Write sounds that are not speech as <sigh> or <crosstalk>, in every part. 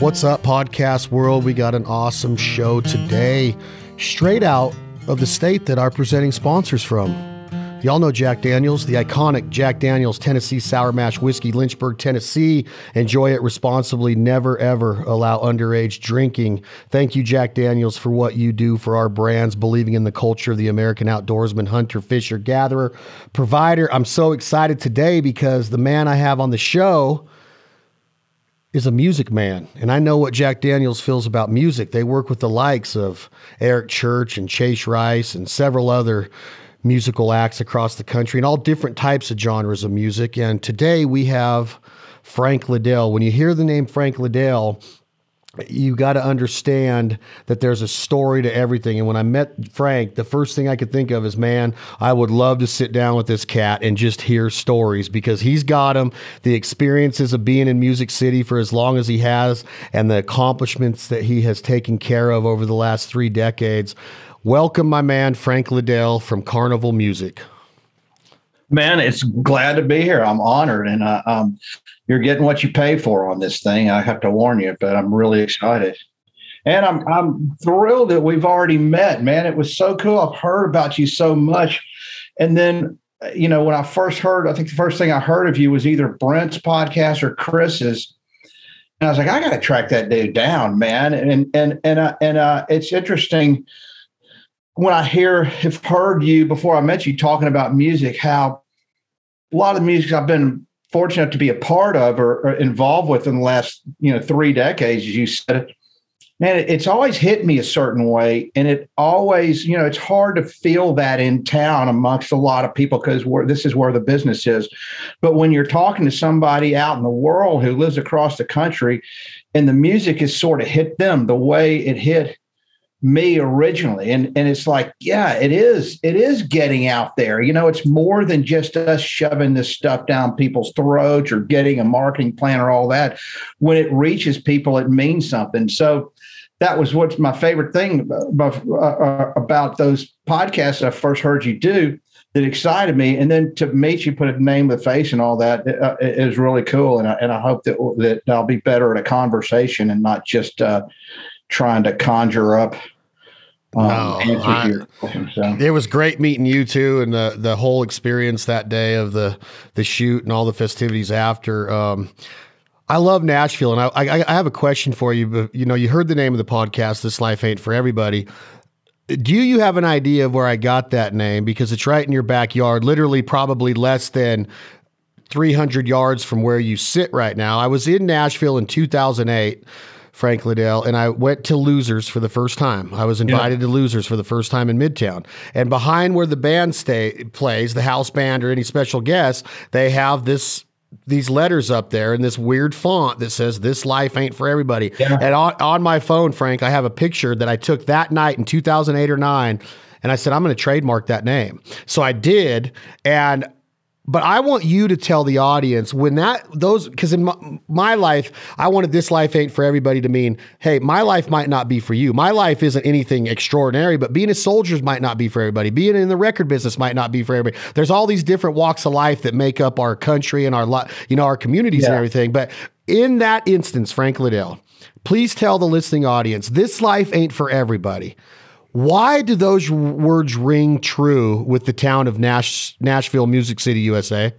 What's up, podcast world? We got an awesome show today, straight out of the state that our presenting sponsors from. Y'all know Jack Daniels, the iconic Jack Daniels Tennessee Sour Mash Whiskey, Lynchburg, Tennessee. Enjoy it responsibly. Never, ever allow underage drinking. Thank you, Jack Daniels, for what you do for our brands, believing in the culture of the American outdoorsman, hunter, fisher, gatherer, provider. I'm so excited today because the man I have on the show is a music man, and I know what Jack Daniels feels about music. They work with the likes of Eric Church and Chase Rice and several other musical acts across the country and all different types of genres of music. And today we have Frank Liddell. When you hear the name Frank Liddell, you got to understand that there's a story to everything. And when I met Frank, the first thing I could think of is, man, I would love to sit down with this cat and just hear stories because he's got them, the experiences of being in Music City for as long as he has, and the accomplishments that he has taken care of over the last three decades. Welcome, my man, Frank Liddell from Carnival Music. Man, it's glad to be here. I'm honored, and uh, um, you're getting what you pay for on this thing. I have to warn you, but I'm really excited. And I'm I'm thrilled that we've already met, man. It was so cool. I've heard about you so much. And then, you know, when I first heard, I think the first thing I heard of you was either Brent's podcast or Chris's. And I was like, I got to track that dude down, man. And and and uh, and uh, it's interesting when I hear have heard you before I met you talking about music, how a lot of the music I've been fortunate to be a part of or, or, involved with in the last you know three decades as you said man it's always hit me a certain way. And it always you know it's hard to feel that in town amongst a lot of people because this is where the business is. But when you're talking to somebody out in the world who lives across the country and the music has sort of hit them the way it hit me originally. And and it's like yeah it is it is getting out there. You know it's more than just us shoving this stuff down people's throats or getting a marketing plan or all that. When it reaches people it means something. So that was what's my favorite thing about, uh, uh, about those podcasts i first heard you do that excited me. And then to meet you put a name with face and all that uh, is really cool. And I, and I hope that that I'll be better at a conversation and not just uh, trying to conjure up um, no, I, so. It was great meeting you too, and the the whole experience that day of the the shoot and all the festivities after. Um, I love Nashville, and I, I, I have a question for you. But you know, you heard the name of the podcast. This life ain't for everybody. Do you have an idea of where I got that name? Because it's right in your backyard, literally, probably less than 300 yards from where you sit right now. I was in Nashville in 2008 Frank Liddell, and I went to Losers for the first time. I was invited yeah. to Losers for the first time in Midtown. And behind where the band stay plays, the house band or any special guests, they have this these letters up there in this weird font that says "This life ain't for everybody." Yeah. And on, on my phone, Frank, I have a picture that I took that night in 2008 or nine, and I said I'm going to trademark that name. So I did, and but I want you to tell the audience when that those because in my, my, life I wanted this life ain't for everybody to mean hey my life might not be for you. My life isn't anything extraordinary but being a soldier might not be for everybody. Being in the record business might not be for everybody. There's all these different walks of life that make up our country and our you know our communities yeah. and everything. But in that instance Frank Liddell please tell the listening audience this life ain't for everybody why do those words ring true with the town of Nash, Nashville, Music City, USA?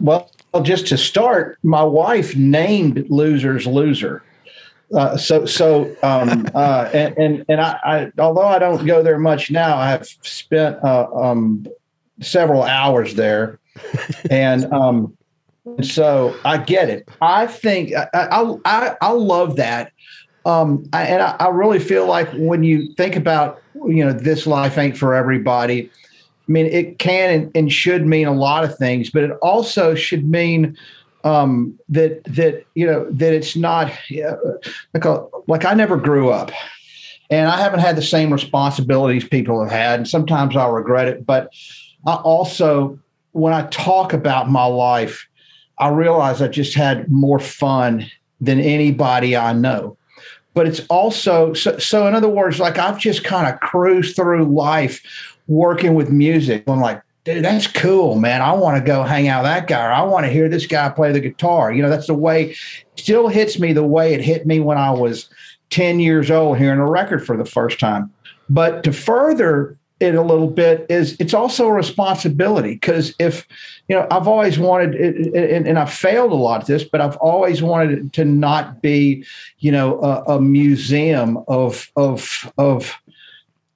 Well, just to start, my wife named Losers Loser. Uh, so, so, um, <laughs> uh, and and, and I, I, although I don't go there much now, I have spent uh, um, several hours there, <laughs> and um, so I get it. I think I, I, I, I love that um, I, and I, I, really feel like when you think about, you know, this life ain't for everybody. I mean, it can and, and should mean a lot of things, but it also should mean um, that that you know that it's not like a, like I never grew up, and I haven't had the same responsibilities people have had, and sometimes I'll regret it. But I also, when I talk about my life, I realize I just had more fun than anybody I know but it's also so, so in other words like i've just kind of cruised through life working with music i'm like dude, that's cool, man. I want to go hang out with that guy, or I want to hear this guy play the guitar. You know, that's the way, still hits me the way it hit me when I was 10 years old hearing a record for the first time. But to further it a little bit is it's also a responsibility because if you know i've always wanted and, and i've failed a lot at this but i've always wanted to not be you know a, a museum of of of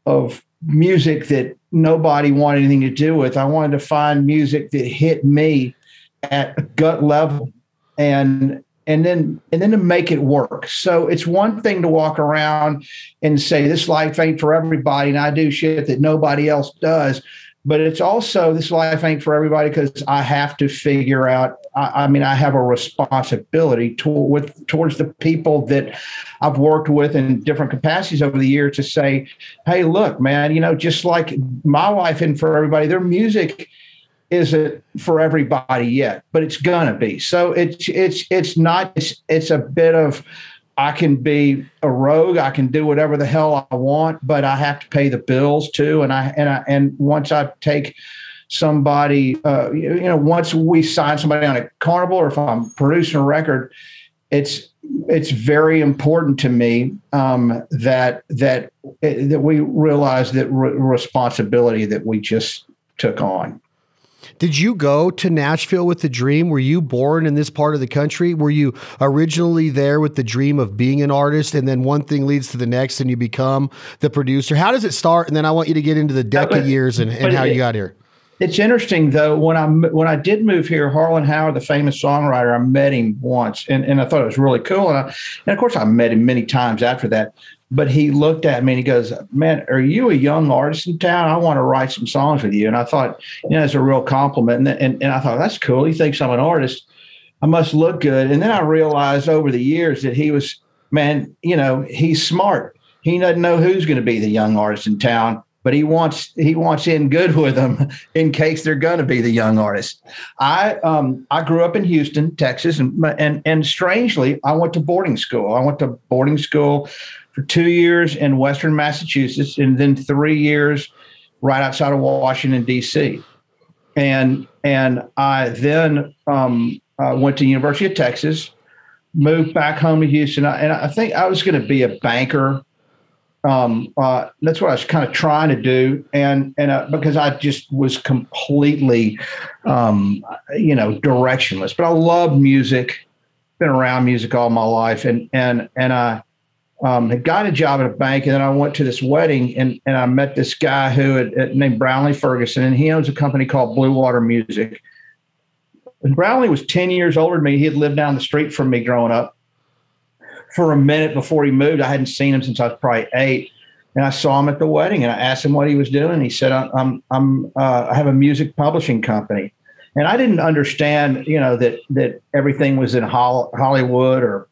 of music that nobody wanted anything to do with. I wanted to find music that hit me at gut level. And and then and then to make it work. So it's one thing to walk around and say this life ain't for everybody, and I do shit that nobody else does. But it's also this life ain't for everybody because I have to figure out. I, I, mean, I have a responsibility to, with towards the people that I've worked with in different capacities over the years to say, "Hey, look, man, you know, just like my life and for everybody, their music." Isn't for everybody yet, but it's gonna be. So it's it's it's not it's, it's a bit of I can be a rogue, I can do whatever the hell I want, but I have to pay the bills too. And I and I and once I take somebody, uh, you know, once we sign somebody on a carnival, or if I'm producing a record, it's it's very important to me um, that that that we realize that re- responsibility that we just took on. Did you go to Nashville with the dream? Were you born in this part of the country? Were you originally there with the dream of being an artist and then one thing leads to the next and you become the producer? How does it start? And then I want you to get into the decade years and, and how you got here. It's interesting though. When I when I did move here, Harlan Howard, the famous songwriter, I met him once, and, and I thought it was really cool. And, I, and of course, I met him many times after that. But he looked at me and he goes, "Man, are you a young artist in town? I want to write some songs with you." And I thought, you know, it's a real compliment. And, and, and I thought that's cool. He thinks I'm an artist. I must look good. And then I realized over the years that he was, man, you know, he's smart. He doesn't know who's going to be the young artist in town, but he wants he wants in good with them <laughs> in case they're going to be the young artist. I um I grew up in Houston, Texas, and and and strangely, I went to boarding school. I went to boarding school for two years in Western Massachusetts, and then three years right outside of Washington D.C. And and I then um, uh, went to University of Texas, moved back home to Houston, and I think I was going to be a banker. Um, uh, that's what I was kind of trying to do, and and uh, because I just was completely, um, you know, directionless. But I love music, been around music all my life, and and and I um, had got a job at a bank, and then I went to this wedding, and, and I met this guy who had, had named Brownlee Ferguson, and he owns a company called Blue Water Music. And Brownlee was ten years older than me. He had lived down the street from me growing up. For a minute before he moved, I hadn't seen him since I was probably eight, and I saw him at the wedding, and I asked him what he was doing. He said, "I'm I'm uh, I have a music publishing company." And I didn't understand, you know, that that everything was in Hollywood or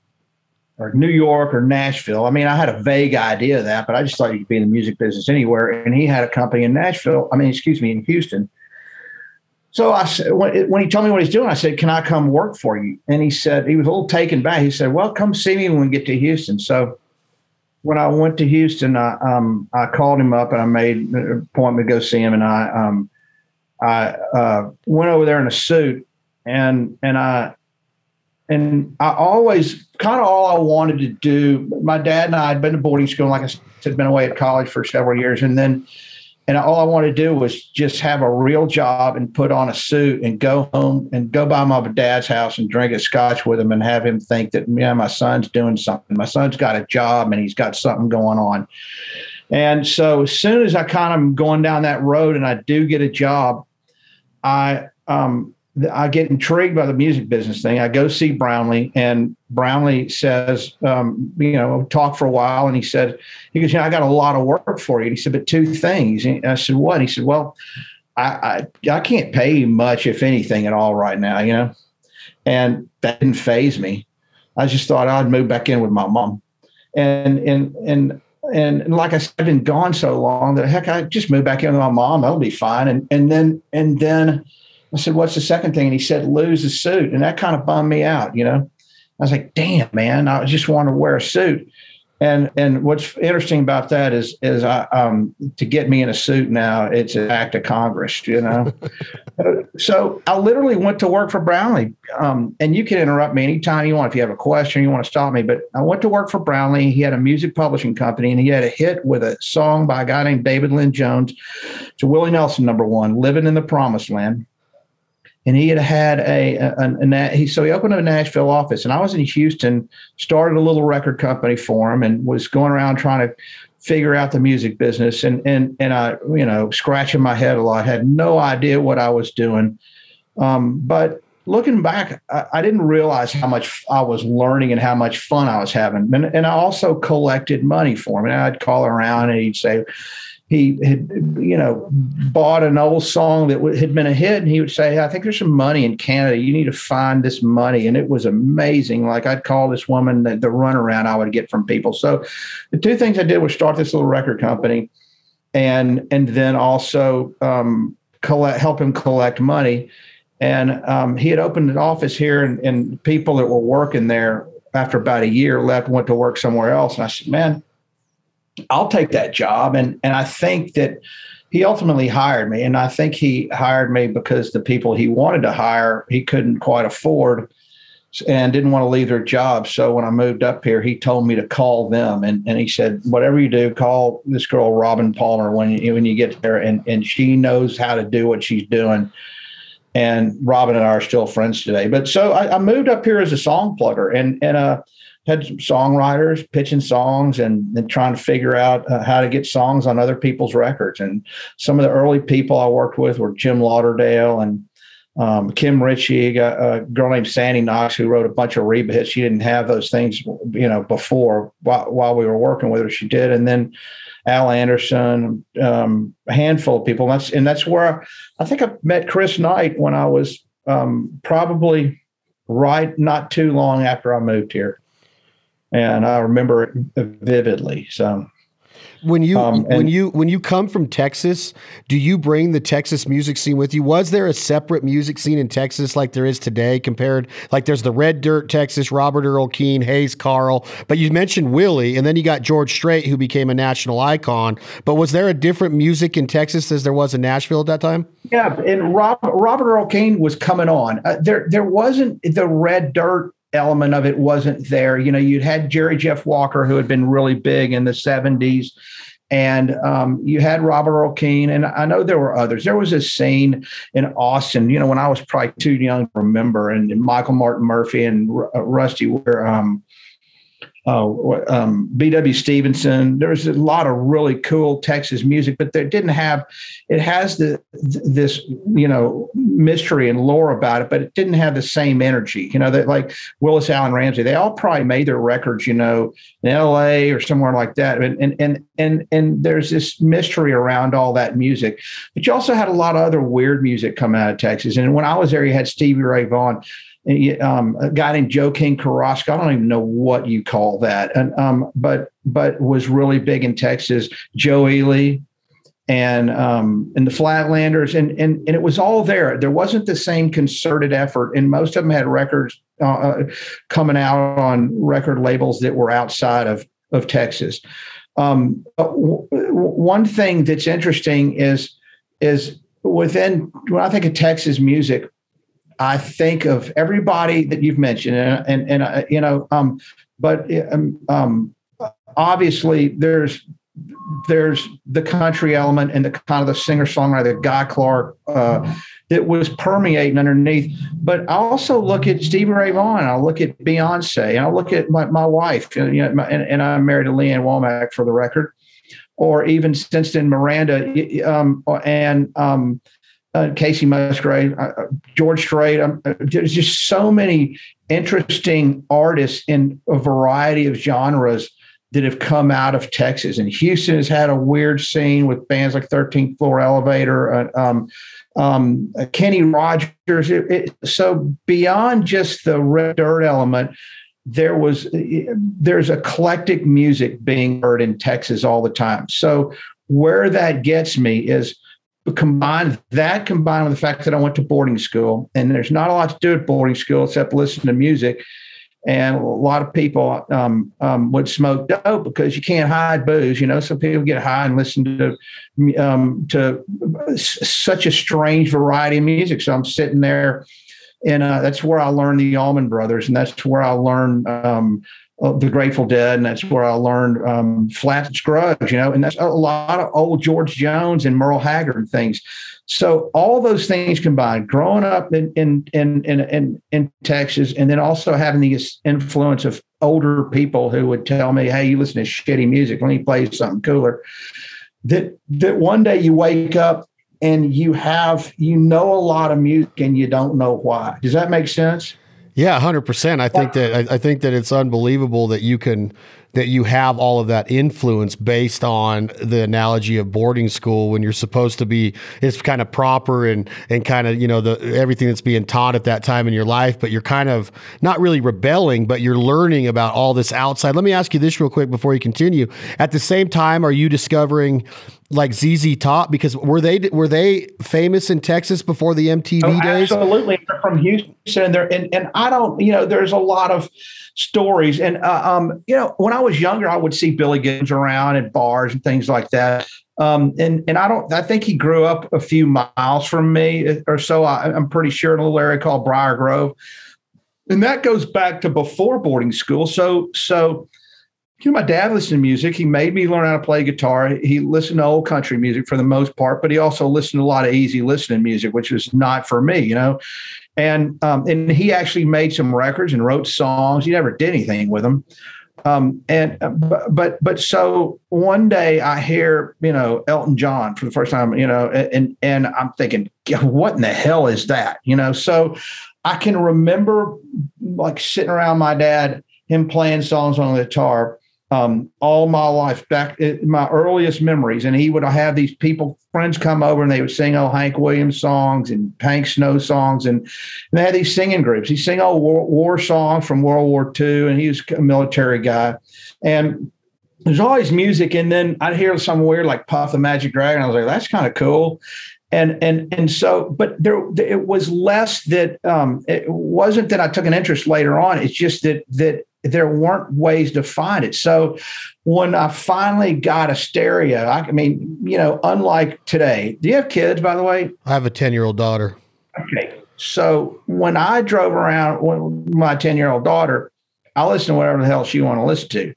or New York or Nashville. I mean, I had a vague idea of that, but I just thought you could be in the music business anywhere. And he had a company in Nashville. I mean, excuse me, in Houston. So I said, when he told me what he's doing, I said, "Can I come work for you?" And he said he was a little taken back. He said, "Well, come see me when we get to Houston." So when I went to Houston, I um, I called him up and I made an appointment to go see him. And I um, I uh, went over there in a suit and and I and I always kind of all I wanted to do. My dad and I had been to boarding school, like I said, been away at college for several years, and then and all I wanted to do was just have a real job and put on a suit and go home and go by my dad's house and drink a scotch with him and have him think that yeah, my son's doing something. My son's got a job and he's got something going on. And so as soon as I kind of am going down that road and I do get a job, I um, I get intrigued by the music business thing. I go see Brownlee, and Brownlee says, um, you know, talk for a while, and he said, he goes, you know, I got a lot of work for you. And he said, but two things. And I said, what? And he said, well, I, I, I can't pay you much, if anything, at all right now, you know. And that didn't phase me. I just thought I'd move back in with my mom, and and and and, like I said, I've been gone so long that heck, I just move back in with my mom. That'll be fine. And and then and then I said, What's the second thing? And he said, Lose a suit. And that kind of bummed me out, you know. I was like, Damn, man, I just want to wear a suit. And and what's interesting about that is is I, um, to get me in a suit now, it's an act of Congress, you know. <laughs> so I literally went to work for Brownlee, um, and you can interrupt me anytime you want if you have a question, you want to stop me. But I went to work for Brownlee. He had a music publishing company, and he had a hit with a song by a guy named David Lynn Jones. to Willie Nelson, number one, "Living in the Promised Land." And he had had a, a, a, a, he so he opened a Nashville office, and I was in Houston, started a little record company for him, and was going around trying to figure out the music business, and and and I you know scratching my head a lot, had no idea what I was doing, um, but looking back, I, I, didn't realize how much I was learning and how much fun I was having, and, and I also collected money for him, and I'd call around and he'd say he had, you know, bought an old song that had been a hit, and he would say, "I think there's some money in Canada. You need to find this money." And it was amazing. Like I'd call this woman the, the runaround I would get from people. So, the two things I did was start this little record company, and and then also um, collect, help him collect money. And um, he had opened an office here, and, and people that were working there after about a year left, went to work somewhere else. And I said, "Man." I'll take that job. And and I think that he ultimately hired me. And I think he hired me because the people he wanted to hire, he couldn't quite afford and didn't want to leave their job. So when I moved up here, he told me to call them. And, and he said, whatever you do, call this girl, Robin Palmer, when you, when you get there. And, and she knows how to do what she's doing. And Robin and I are still friends today. But so I, I moved up here as a song plugger. And, and, uh, had songwriters pitching songs and, and trying to figure out uh, how to get songs on other people's records. And some of the early people I worked with were Jim Lauderdale and um, Kim Richey, a, a, girl named Sandy Knox who wrote a bunch of reba hits. She didn't have those things, you know, before while, while we were working with her. She did, and then Al Anderson, um, a handful of people. And that's and that's where I, I think I met Chris Knight when I was um, probably right not too long after I moved here and I remember it vividly. So when you um, when you when you come from Texas, do you bring the Texas music scene with you? Was there a separate music scene in Texas like there is today compared like there's the Red Dirt Texas, Robert Earl Keen, Hayes Carll, but you mentioned Willie and then you got George Strait who became a national icon. But was there a different music in Texas as there was in Nashville at that time? Yeah, and Rob, Robert Earl Keen was coming on. Uh, there there wasn't the Red Dirt element of it wasn't there. You know, you'd had Jerry Jeff Walker, who had been really big in the 70s. And um, you had Robert Earl Keen, and I know there were others. There was a scene in Austin, you know, when I was probably too young to remember, and, and Michael Martin Murphey and uh, Rusty were um, uh, um, B.W. Stevenson. There was a lot of really cool Texas music, but they didn't have. It has the this you know mystery and lore about it, but it didn't have the same energy. You know that like Willis Alan Ramsey, they all probably made their records, you know, in L.A. or somewhere like that. And and and and and there's this mystery around all that music. But you also had a lot of other weird music coming out of Texas. And when I was there, you had Stevie Ray Vaughan um, a guy named Joe King Carrasco. I don't even know what you call that, and um, but but was really big in Texas. Joe Ely and um, and the Flatlanders, and and and it was all there. There wasn't the same concerted effort, and most of them had records uh, uh coming out on record labels that were outside of of Texas. Um, w- one thing that's interesting is is within when I think of Texas music, I think of everybody that you've mentioned, and and, and uh, you know, um, but um, um, obviously there's there's the country element and the kind of the singer songwriter, Guy Clark, uh, that was permeating underneath. But I also look at Stevie Ray Vaughan, I look at Beyonce, and I look at my, my wife, you know, my, and, and I'm married to Lee Ann Womack for the record, or even Stinson Miranda, um, and um, uh, Kacey Musgrave, uh, uh, George Strait. Um, uh, there's just so many interesting artists in a variety of genres that have come out of Texas. And Houston has had a weird scene with bands like 13th Floor Elevator, uh, um, um, uh, Kenny Rogers. It, it, so beyond just the red dirt element, there was there's eclectic music being heard in Texas all the time. So where that gets me is combine that combined with the fact that I went to boarding school and there's not a lot to do at boarding school except listen to music. and a lot of people um, um, would smoke dope because you can't hide booze. You know, so people get high and listen to um, to such a strange variety of music. So I'm sitting there, and uh, that's where I learned the Allman Brothers, and that's where I learned um, the Grateful Dead, and that's where I learned um, Flatt Scruggs. You know, and that's a lot of old George Jones and Merle Haggard things. So all those things combined, growing up in in in in in, in Texas, and then also having the influence of older people who would tell me, "Hey, you listen to shitty music. Let me play something cooler." That that one day you wake up and you have you know a lot of music and you don't know why. Does that make sense? Yeah, hundred percent. I think that I, I think that it's unbelievable that you can that you have all of that influence based on the analogy of boarding school when you're supposed to be it's kind of proper and and kind of you know the everything that's being taught at that time in your life but you're kind of not really rebelling but you're learning about all this outside. Let me ask you this real quick before you continue. At the same time are you discovering like ZZ Top because were they were they famous in Texas before the MTV oh, days? Absolutely, they're from Houston, and they're and, and I don't you know there's a lot of stories and uh, um you know when I was younger I would see Billy Gibbons around at bars and things like that. Um, and and I don't. I think he grew up a few miles from me or so. I, I'm pretty sure in a little area called Briar Grove, and that goes back to before boarding school. So so you know, my dad listened to music. He made me learn how to play guitar. He listened to old country music for the most part, but he also listened to a lot of easy listening music, which was not for me, you know. And um, and he actually made some records and wrote songs. He never did anything with them. Um, and uh, but but so one day I hear you know Elton John for the first time, you know, and and I'm thinking, what in the hell is that, you know? So I can remember like sitting around my dad, him playing songs on the guitar um, all my life back in my earliest memories. And he would have these people, friends come over and they would sing old Hank Williams songs and Hank Snow songs. And, and they had these singing groups. He'd sing old war, war, songs from World War II. And he was a military guy. And there's always music. And then I'd hear some weird like Puff the Magic Dragon. I was like, that's kind of cool. And and and so, but there it was less that um, it wasn't that I took an interest later on. It's just that that there weren't ways to find it. So when I finally got a stereo, I mean, you know, unlike today, do you have kids, by the way? I have a 10 year old daughter. Okay. So when I drove around with my 10 year old daughter, I listened to whatever the hell she wanted to listen to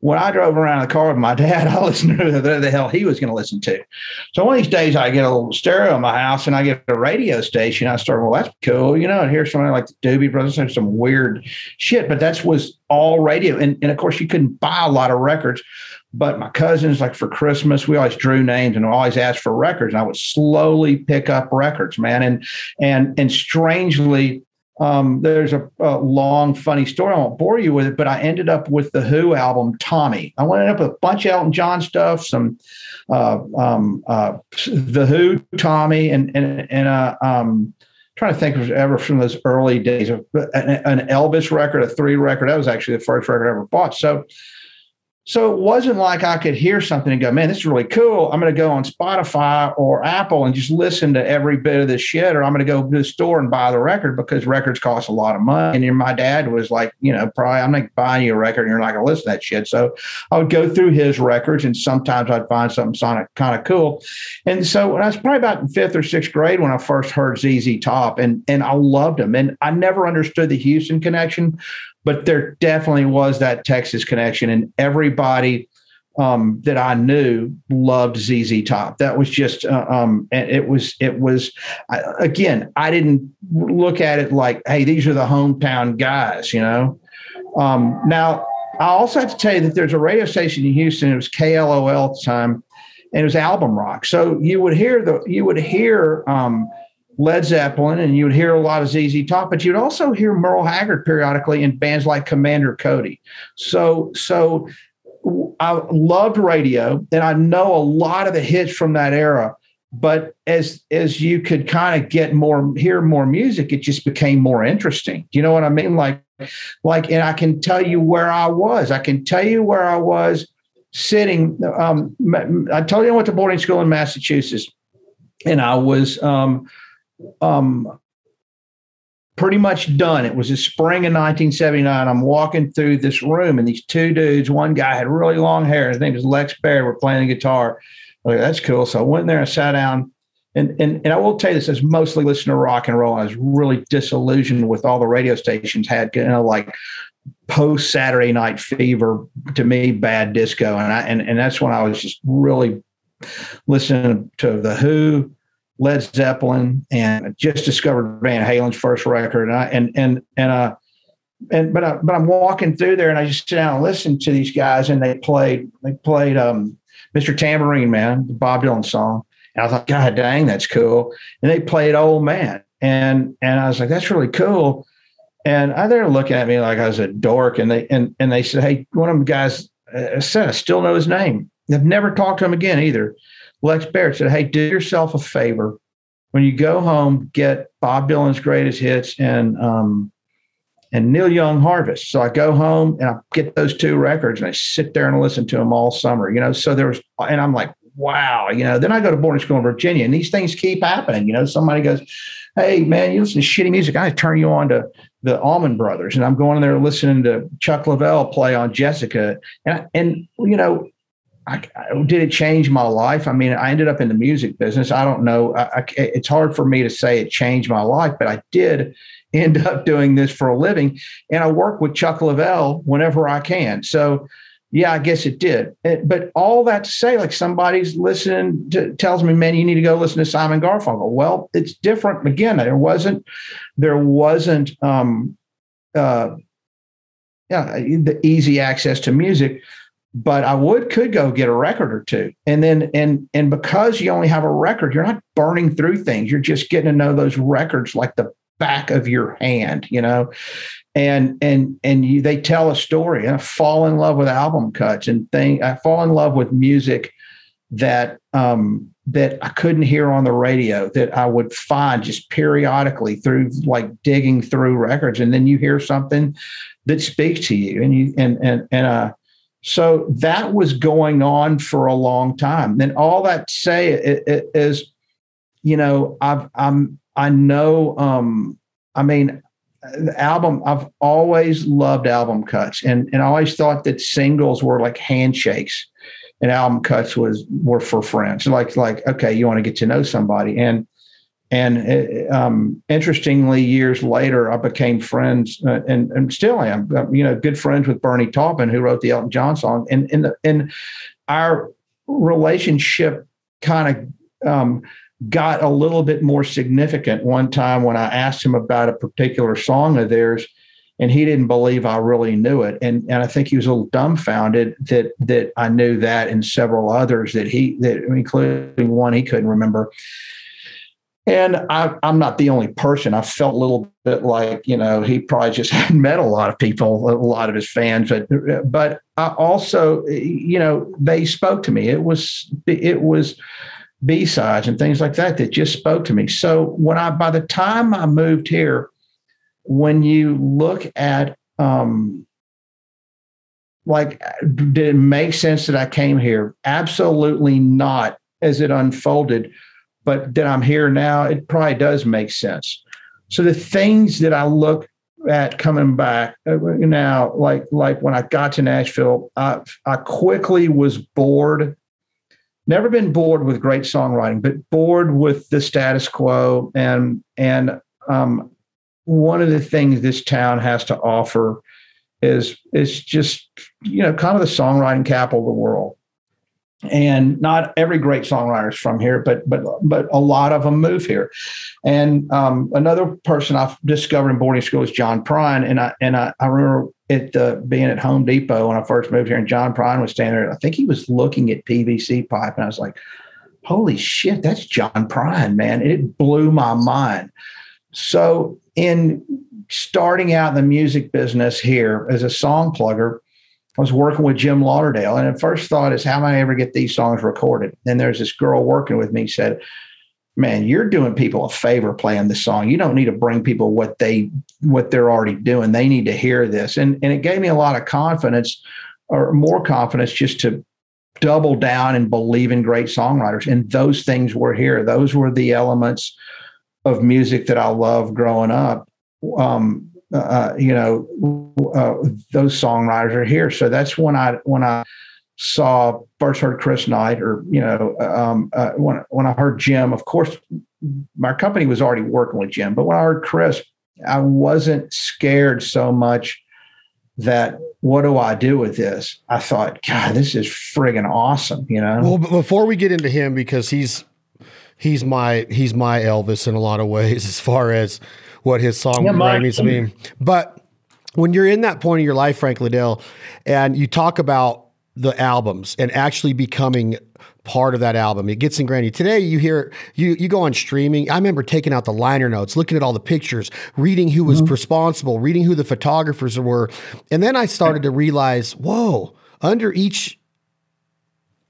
when I drove around in the car with my <laughs> dad, I listened to whatever the hell he was going to listen to. So one of these days, I get a little stereo in my house and I get a radio station. I start, well, that's cool, you know, and here's something like the Doobie Brothers and some weird shit, but that's was all radio. And, and of course, you couldn't buy a lot of records. But my cousins, like for Christmas, we always drew names and always asked for records. And I would slowly pick up records, man. And and and strangely, um, there's a, a, long, funny story. I won't bore you with it, but I ended up with the Who album, Tommy. I went up with a bunch of Elton John stuff, some uh, um, uh, the Who, Tommy, and and and uh, um, trying to think of ever from those early days of an, an Elvis record, a three record. That was actually the first record I ever bought. So so it wasn't like I could hear something and go, man, this is really cool. I'm going to go on Spotify or Apple and just listen to every bit of this shit, or I'm going to go to the store and buy the record because records cost a lot of money. And my dad was like, you know, probably I'm not buying you a record and you're not going to listen to that shit. So I would go through his records and sometimes I'd find something sonic kind of cool. And so I was probably about in fifth or sixth grade when I first heard ZZ Top and, and I loved him. And I never understood the Houston connection but there definitely was that Texas connection, and everybody um, that I knew loved ZZ Top. That was just, uh, um, and it was, it was, I, again, I didn't look at it like, hey, these are the hometown guys, you know. Um, now, I also have to tell you that there's a radio station in Houston. It was KLOL at the time, and it was album rock. So you would hear the, you would hear. Um, Led Zeppelin, and you would hear a lot of ZZ Top, but you'd also hear Merle Haggard periodically in bands like Commander Cody. So, so I loved radio, and I know a lot of the hits from that era. But as as you could kind of get more, hear more music, it just became more interesting. You know what I mean? Like, like, and I can tell you where I was. I can tell you where I was sitting. Um, I told you I went to boarding school in Massachusetts, and I was um, um, pretty much done. It was the spring of 1979. I'm walking through this room, and these two dudes, one guy had really long hair. His name was Lex Baird. We're playing the guitar. Like, that's cool. So I went there, I sat down. And, and, and I will tell you this, I was mostly listening to rock and roll. I was really disillusioned with all the radio stations had, you know, like post Saturday Night Fever to me, bad disco, and I and, and that's when I was just really listening to the Who, Led Zeppelin, and just discovered Van Halen's first record, and I, and and and uh and but I, but I'm walking through there, and I just sit down and listen to these guys, and they played they played um Mr. Tambourine Man, the Bob Dylan song, and I thought, God dang, that's cool, and they played Old Man, and and I was like, that's really cool and I, they're looking at me like I was a dork. And they and and they said, "Hey, one of them guys uh, said I still know his name. I've never talked to him again either." Lex Baird said, "Hey, do yourself a favor. When you go home, get Bob Dylan's greatest hits and um, and Neil Young Harvest." So I go home and I get those two records and I sit there and listen to them all summer. You know, so there was, and I'm like, wow. You know, then I go to boarding school in Virginia, and these things keep happening. You know, somebody goes, "Hey, man, you listen to shitty music. I turn you on to." the Allman Brothers, and I'm going there listening to Chuck Leavell play on Jessica, and and you know, I, did it change my life? I mean, I ended up in the music business. I don't know. I, it's hard for me to say it changed my life, but I did <laughs> end up doing this for a living, and I work with Chuck Leavell whenever I can. So yeah, I guess it did. It, but all that to say, like somebody's listening to tells me, man, you need to go listen to Simon Garfunkel. Well, it's different. Again, there wasn't, there wasn't, um, uh, yeah, the easy access to music. But I would could go get a record or two, and then and and because you only have a record, you're not burning through things. You're just getting to know those records like the back of your hand, you know and and and you, they tell a story. And I fall in love with album cuts and think I fall in love with music that um, that I couldn't hear on the radio that I would find just periodically through like digging through records, and then you hear something that speaks to you, and you and and and uh, so that was going on for a long time. And all that say it, it is, you know, I've I'm I know um, I mean the album i've always loved album cuts. And and i always thought that singles were like handshakes and album cuts was were for friends. Like like okay you want to get to know somebody. And and uh, um, interestingly years later i became friends uh, and, and still am uh, you know good friends with bernie taupin who wrote the elton john song and in the in our relationship kind of um, got a little bit more significant one time when I asked him about a particular song of theirs and he didn't believe I really knew it. And and I think he was a little dumbfounded that that I knew that and several others that he that including one he couldn't remember. And I, am not the only person. I felt a little bit like you know he probably just <laughs> hadn't met a lot of people, a lot of his fans. But but I also you know they spoke to me. It was it was B sides and things like that that just spoke to me. So when I, by the time I moved here, when you look at, um, like, did it make sense that I came here? Absolutely not as it unfolded. But that I'm here now, it probably does make sense. So the things that I look at coming back uh, now, like like when I got to Nashville, I, I quickly was bored never been bored with great songwriting, but bored with the status quo. And and um, one of the things this town has to offer is is just you know kind of the songwriting capital of the world and not every great songwriter is from here, but but but a lot of them move here. And um, another person I've discovered in boarding school is John Prine, and I and I, I remember it uh, being at Home Depot when I first moved here, and John Prine was standing there. I think he was looking at PVC pipe, and I was like, "Holy shit, that's John Prine, man!" It blew my mind. So in starting out in the music business here as a song plugger I was working with Jim Lauderdale, and the first thought is, how am I ever get these songs recorded? And there's this girl working with me said, "Man, you're doing people a favor playing this song. You don't need to bring people what they what they're already doing. They need to hear this." And and it gave me a lot of confidence, or more confidence, just to double down and believe in great songwriters. And those things were here. Those were the elements of music that I loved growing up um, uh, you know, uh, those songwriters are here. So that's when I when I saw first heard Chris Knight, or you know, um, uh, when when I heard Jim. Of course, my company was already working with Jim, but when I heard Chris, I wasn't scared so much that what do I do with this? I thought, God, this is friggin' awesome, you know. Well, before we get into him, because he's he's my he's my Elvis in a lot of ways <laughs> as far as what his song yeah, to mean. But when you're in that point of your life, Frank Liddell, and you talk about the albums and actually becoming part of that album. It gets ingrained. You. Today you hear you you go on streaming. I remember taking out the liner notes, looking at all the pictures, reading who was mm-hmm. responsible, reading who the photographers were. And then I started to realize, whoa, under each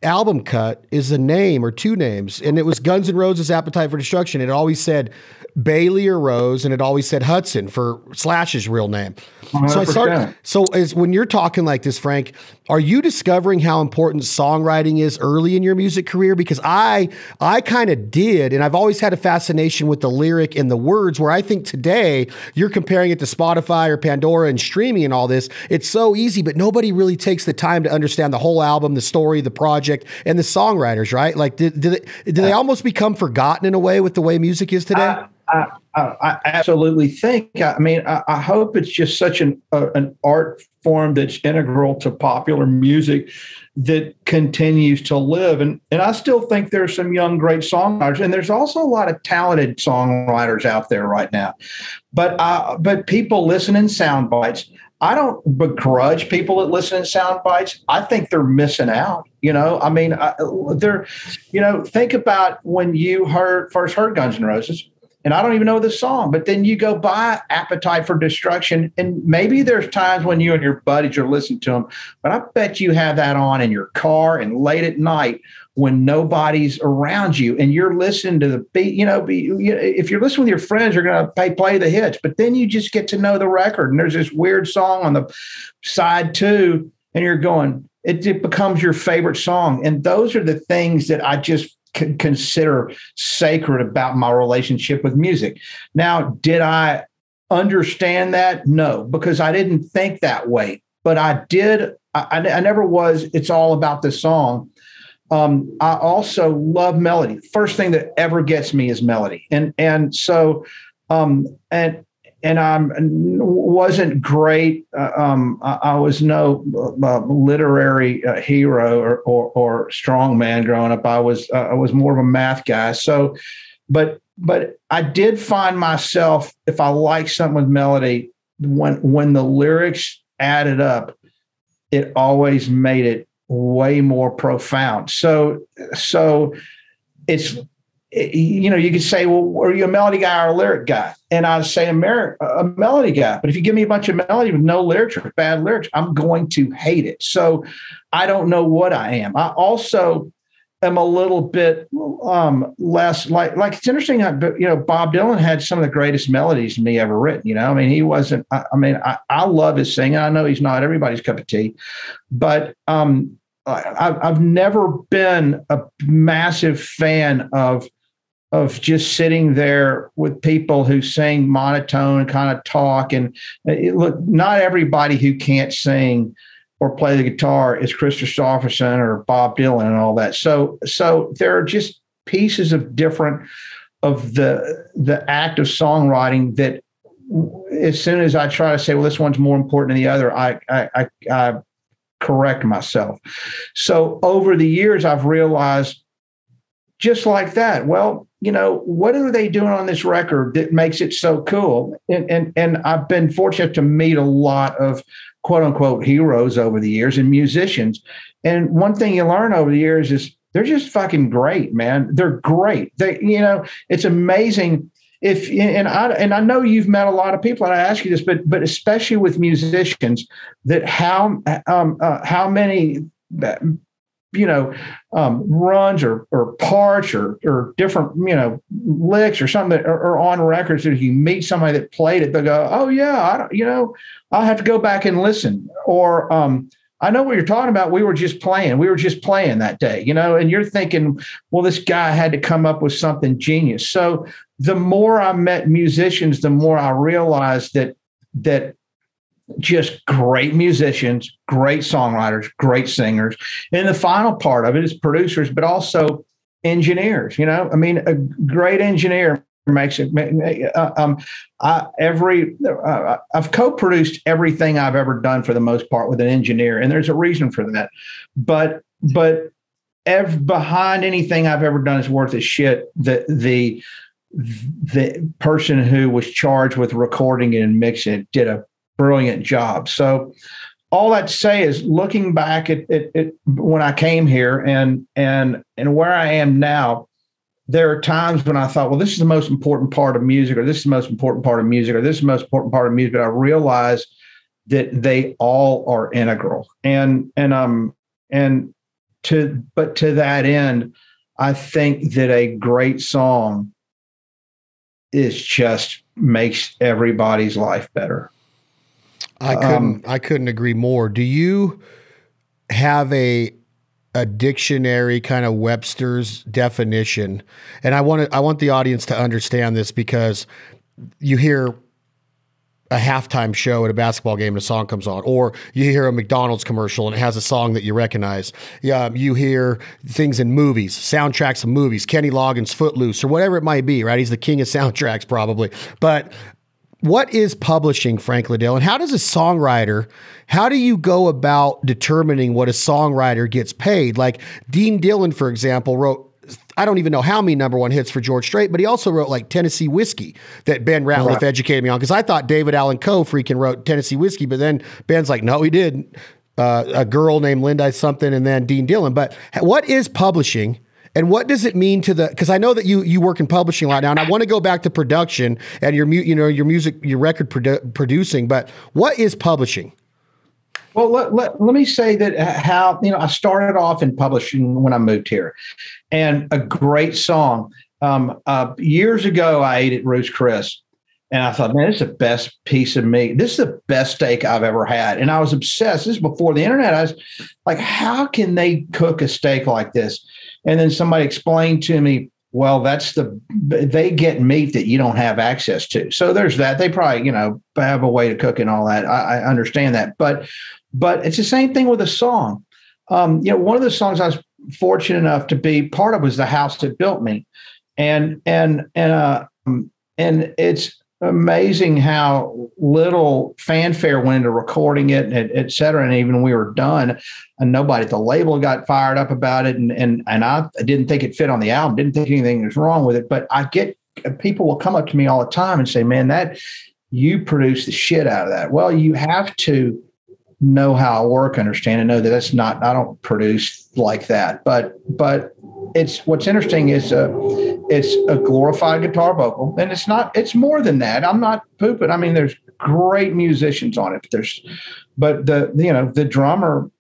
album cut is a name or two names. And it was Guns N' Roses Appetite for Destruction. It always said Bailey or Rose, and it always said Hudson for Slash's real name. 100%. So I started. So as when you're talking like this, Frank, are you discovering how important songwriting is early in your music career? Because I I kind of did, and I've always had a fascination with the lyric and the words. Where I think today you're comparing it to Spotify or Pandora and streaming and all this. It's so easy, but nobody really takes the time to understand the whole album, the story, the project, and the songwriters. Right? Like, did did, it, did they almost become forgotten in a way with the way music is today? Uh, I, I, absolutely think. I mean, I, I hope it's just such an uh, an art form that's integral to popular music that continues to live. And and I still think there's some young great songwriters, and there's also a lot of talented songwriters out there right now. But uh, but people listen in sound bites. I don't begrudge people that listen to sound bites. I think they're missing out. You know, I mean, I, they're, you know, think about when you heard first heard Guns N' Roses and I don't even know the song. But then you go buy Appetite for Destruction, and maybe there's times when you and your buddies are listening to them. But I bet you have that on in your car and late at night when nobody's around you and you're listening to the beat. You know, be, you if you're listening with your friends, you're going to play play the hits. But then you just get to know the record, and there's this weird song on the side too, and you're going. It, it becomes your favorite song, and those are the things that I just consider sacred about my relationship with music. Now, did I understand that? No, because I didn't think that way. But I did. I, I never was. It's all about the song. Um, I also love melody. First thing that ever gets me is melody, and and so um, and and I wasn't great. Uh, um, I, I, was no uh, literary uh, hero or, or, or strong man growing up. I was uh, I was more of a math guy. So, but but I did find myself if I like something with melody, when when the lyrics added up, it always made it way more profound. So so it's you know, you could say, well, are you a melody guy or a lyric guy? And I'd say a, mer- a melody guy. But if you give me a bunch of melody with no or bad lyrics, I'm going to hate it. So I don't know what I am. I also am a little bit um, less like like it's interesting. You know, Bob Dylan had some of the greatest melodies me ever written. You know, I mean, he wasn't. I, I mean, I, I love his singing. I know he's not everybody's cup of tea, but um, I, I've never been a massive fan of of just sitting there with people who sing monotone kind of talk and uh, it, look not everybody who can't sing or play the guitar is Kris Kristofferson or Bob Dylan and all that. So so there are just pieces of different of the the act of songwriting that as soon as I try to say well this one's more important than the other I I, I, I correct myself. So over the years I've realized just like that well you know, what are they doing on this record that makes it so cool? And and and I've been fortunate to meet a lot of quote unquote heroes over the years and musicians. And one thing you learn over the years is they're just fucking great, man. They're great. They, you know, it's amazing if and I and I know you've met a lot of people, and I ask you this, but but especially with musicians, that how um, uh, how many you know, um, runs or or parts or or different you know licks or something that are, are on records. If you meet somebody that played it, they go, "Oh yeah, I don't, you know, I'll have to go back and listen." Or um, I know what you're talking about. We were just playing. We were just playing that day, you know. And you're thinking, well, this guy had to come up with something genius. So the more I met musicians, the more I realized that that just great musicians, great songwriters, great singers. And the final part of it is producers, but also engineers. You know, I mean, a great engineer makes it. Uh, um, I, every uh, I've co-produced everything I've ever done for the most part with an engineer, and there's a reason for that. But but ev- behind anything I've ever done is worth a shit. The the the person who was charged with recording it and mixing it did a brilliant job. So all that to say is looking back at, at, at, when I came here and and and where I am now, there are times when I thought, well, this is the most important part of music, or this is the most important part of music, or this is the most important part of music. But I realized that they all are integral. And and um and to but to that end, I think that a great song is just makes everybody's life better. I couldn't um, I couldn't agree more. Do you have a a dictionary kind of Webster's definition? And I want to, I want the audience to understand this because you hear a halftime show at a basketball game and a song comes on, or you hear a McDonald's commercial and it has a song that you recognize. Yeah, you hear things in movies, soundtracks of movies, Kenny Loggins' Footloose, or whatever it might be. Right, he's the king of soundtracks probably. But what is publishing, Frank Liddell, and how does a songwriter, how do you go about determining what a songwriter gets paid? Like Dean Dillon, for example, wrote I don't even know how many number one hits for George Strait, but he also wrote like Tennessee Whiskey that Ben Ratliff right. educated me on because I thought David Allan Coe freaking wrote Tennessee Whiskey, but then Ben's like, no, he didn't. Uh, a girl named Linda something, and then Dean Dillon. But what is publishing? And what does it mean to the? Because I know that you you work in publishing a lot now, and I want to go back to production and your you know your music your record produ- producing. But what is publishing? Well, let, let, let me say that uh, how you know I started off in publishing when I moved here, and a great song. Um, uh, years ago, I ate at Ruth's Chris, and I thought, man, this is the best piece of meat. This is the best steak I've ever had. And I was obsessed. This is before the internet. I was like, how can they cook a steak like this? And then somebody explained to me, well, that's the they get meat that you don't have access to. So there's that. They probably, you know, have a way to cook and all that. I, I understand that. But but it's the same thing with a song. Um, you know, one of the songs I was fortunate enough to be part of was the house that built me. And and and uh and it's amazing how little fanfare went into recording it, et, et cetera. And even when we were done, and nobody at the label got fired up about it. And and and I didn't think it fit on the album, didn't think anything was wrong with it. But I get uh, people will come up to me all the time and say, Man, that you produce the shit out of that. Well, you have to know how I work, understand, and know that that's not I don't produce like that. But but it's what's interesting is uh, it's a glorified guitar vocal, and it's not. It's more than that. I'm not pooping. I mean, there's great musicians on it. But There's, but the you know the drummer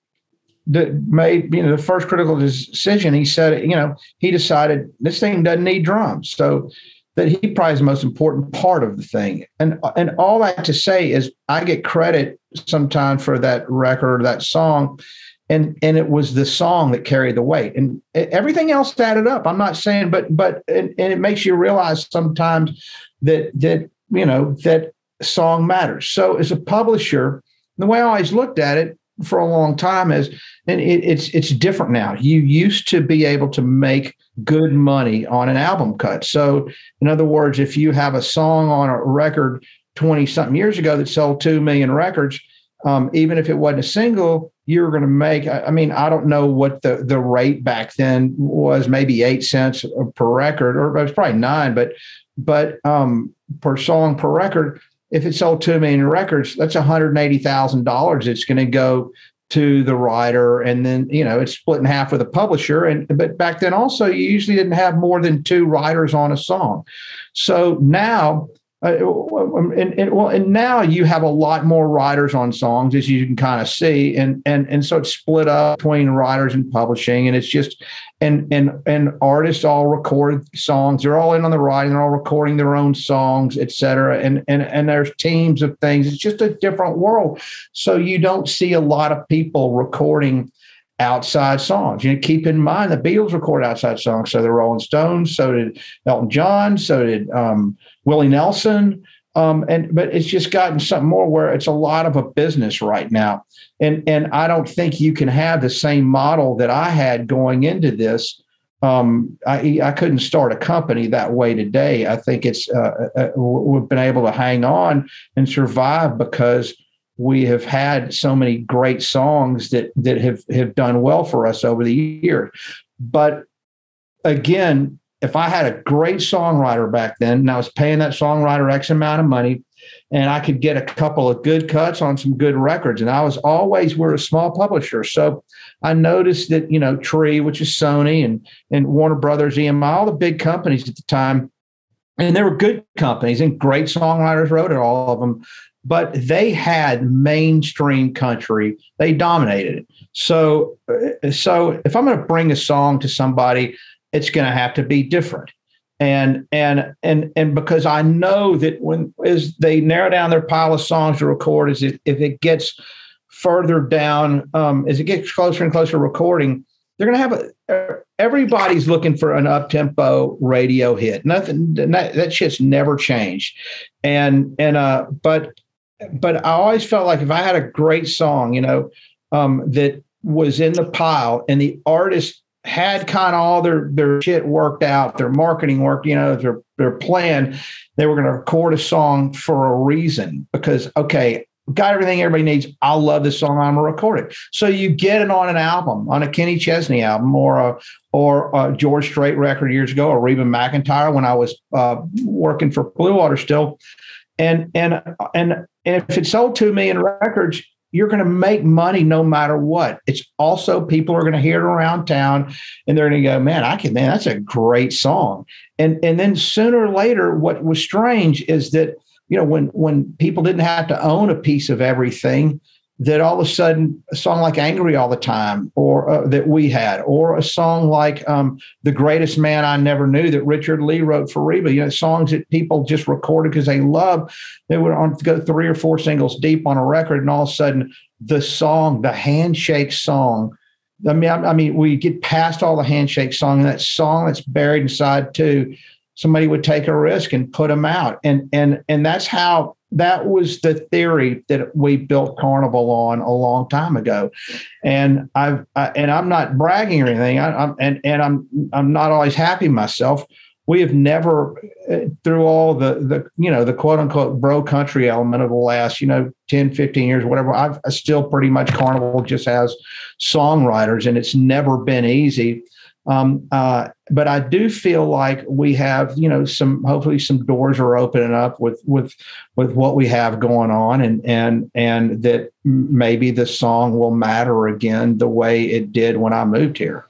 that made you know the first critical decision. He said you know he decided this thing doesn't need drums, so that he probably is the most important part of the thing. And and all that to say is I get credit sometimes for that record, that song and and it was the song that carried the weight. And everything else added up. I'm not saying but but and, and it makes you realize sometimes that that you know that song matters. So as a publisher the way i always looked at it for a long time is and it, it's it's different now. You used to be able to make good money on an album cut. So in other words if you have a song on a record 20 something years ago that sold 2 million records um, even if it wasn't a single, you were going to make. I mean, I don't know what the the rate back then was, maybe eight cents per record, or it was probably nine, but but um, per song per record. If it sold two million records, that's one hundred eighty thousand dollars. It's going to go to the writer, and then you know it's split in half with the publisher. And but back then also, you usually didn't have more than two writers on a song. So now uh, and, and, well, and now you have a lot more writers on songs, as you can kind of see, and and and so it's split up between writers and publishing, and it's just and and and artists all record songs. They're all in on the writing. They're all recording their own songs, et cetera. And and and there's teams of things. It's just a different world. So you don't see a lot of people recording outside songs. You know, keep in mind the Beatles record outside songs. So the Rolling Stones, so did Elton John, so did um, Willie Nelson. Um, and but it's just gotten something more where it's a lot of a business right now. And and I don't think you can have the same model that I had going into this. Um, I I couldn't start a company that way today. I think it's uh, uh, uh we've been able to hang on and survive because we have had so many great songs that that have have done well for us over the years. But again, if I had a great songwriter back then, and I was paying that songwriter X amount of money, and I could get a couple of good cuts on some good records, and I was always we're a small publisher, so I noticed that you know Tree, which is Sony, and and Warner Brothers, EMI, all the big companies at the time, and they were good companies, and great songwriters wrote it, all of them but they had mainstream country. They dominated it. So, uh, so if I'm going to bring a song to somebody, it's going to have to be different. And and and and because I know that when as they narrow down their pile of songs to record, is if, if it gets further down, um, as it gets closer and closer recording, they're going to have a. Everybody's looking for an up tempo radio hit. Nothing that, that shit's never changed. And and uh, but but I always felt like if I had a great song, you know, um, that was in the pile and the artist had kind of all their their shit worked out, their marketing worked, you know, their their plan, they were going to record a song for a reason because okay, got everything everybody needs. I love this song. I'm gonna record it. So you get it on an album, on a Kenny Chesney album, or a or a George Strait record years ago, or Reba McEntire when I was uh, working for Blue Water still and and and and if it sold two million records you're going to make money no matter what. It's also people are going to hear it around town and they're going to go man i can man that's a great song. And and then sooner or later what was strange is that you know when when people didn't have to own a piece of everything that all of a sudden a song like angry all the time or uh, that we had or a song like um, the greatest man i never knew that richard leigh wrote for reba you know songs that people just recorded because they love they would on go three or four singles deep on a record and all of a sudden the song the handshake song i mean i, I mean we get past all the handshake song and that song that's buried inside too somebody would take a risk and put them out and and and that's how that was the theory that we built Carnival on a long time ago, and I've I, and I'm not bragging or anything. I, am and and I'm I'm not always happy myself. We have never, uh, through all the the you know the quote unquote bro country element of the last you know 10, 15 years, whatever. I've I still pretty much Carnival just has songwriters, and it's never been easy. Um, uh, but I do feel like we have, you know, some hopefully some doors are opening up with with with what we have going on, and and and that maybe the song will matter again the way it did when I moved here.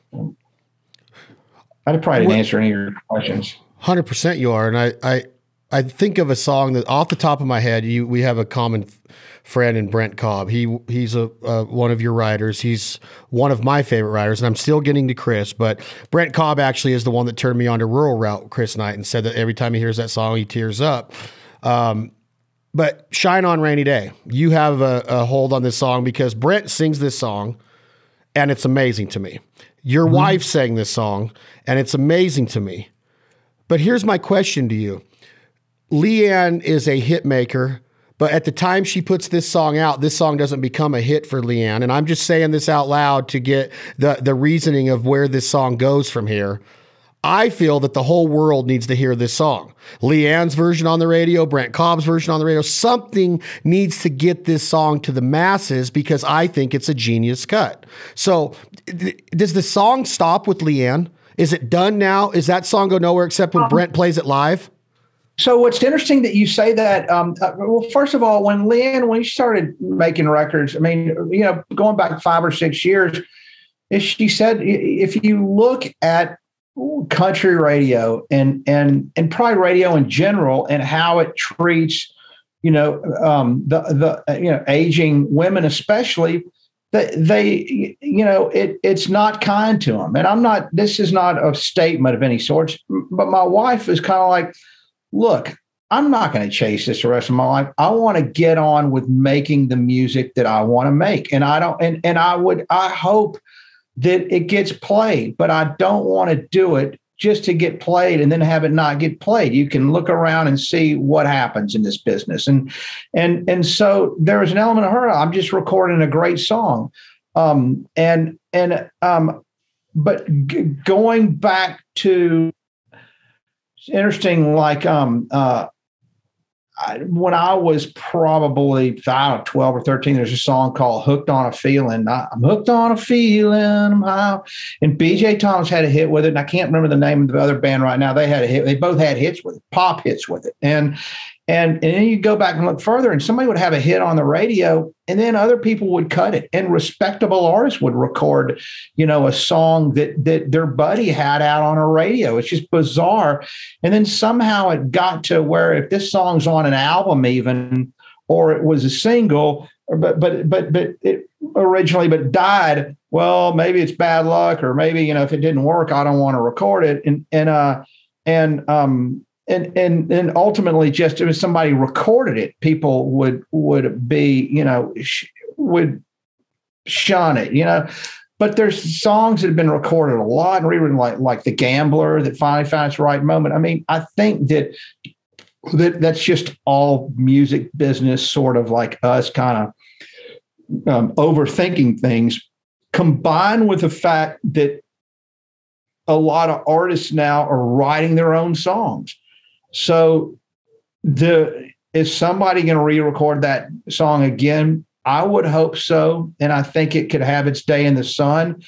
I probably didn't answer any of your questions. Hundred percent, you are, and I I I think of a song that off the top of my head, you we have a common friend and Brent Cobb. He he's a uh, one of your writers. He's one of my favorite writers, and I'm still getting to Chris. But Brent Cobb actually is the one that turned me on to Rural Route Chris Knight and said that every time he hears that song, he tears up. Um, but Shine on Rainy Day, you have a, a, hold on this song because Brent sings this song, and it's amazing to me. Your mm-hmm. wife sang this song, and it's amazing to me. But here's my question to you. Lee Ann is a hit maker but at the time she puts this song out, this song doesn't become a hit for Lee Ann. And I'm just saying this out loud to get the, the reasoning of where this song goes from here. I feel that the whole world needs to hear this song. Lee Ann's version on the radio, Brent Cobb's version on the radio, something needs to get this song to the masses because I think it's a genius cut. So, does the song stop with Lee Ann? Is it done now? Is that song go nowhere except when um, Brent plays it live? So what's interesting that you say that? Um, uh, well, first of all, when Lynn, when she started making records, I mean, you know, going back five or six years, she said if you look at country radio and and and probably radio in general and how it treats, you know, um, the the you know aging women especially, they, they you know it it's not kind to them. And I'm not. This is not a statement of any sort. But my wife is kind of like look, I'm not going to chase this the rest of my life. I want to get on with making the music that I want to make. And I don't, and, and I would, I hope that it gets played, but I don't want to do it just to get played and then have it not get played. You can look around and see what happens in this business. And and and so there is an element of her. I'm just recording a great song. Um, and and um, but g- going back to interesting, like um, uh, I, when I was probably I know, 12 or 13, there's a song called Hooked on a Feeling. I, am hooked on a feeling. High. And BJ Thomas had a hit with it. And I can't remember the name of the other band right now. They had a hit. They both had hits with it, pop hits with it. And and, and then you go back and look further, and somebody would have a hit on the radio, and then other people would cut it, and respectable artists would record, you know, a song that that their buddy had out on a radio. It's just bizarre. And then somehow it got to where if this song's on an album, even or it was a single, but but but but it originally but died. Well, maybe it's bad luck, or maybe you know if it didn't work, I don't want to record it. And and uh and um and and and ultimately just if somebody recorded it people would would be you know sh- would shun it you know? But there's songs that have been recorded a lot and rewritten like like the gambler that finally found its right moment. I mean i think that that that's just all music business sort of like us kind of um, overthinking things combined with the fact that a lot of artists now are writing their own songs so the is somebody going to re-record that song again? I would hope so, and I think it could have its day in the sun.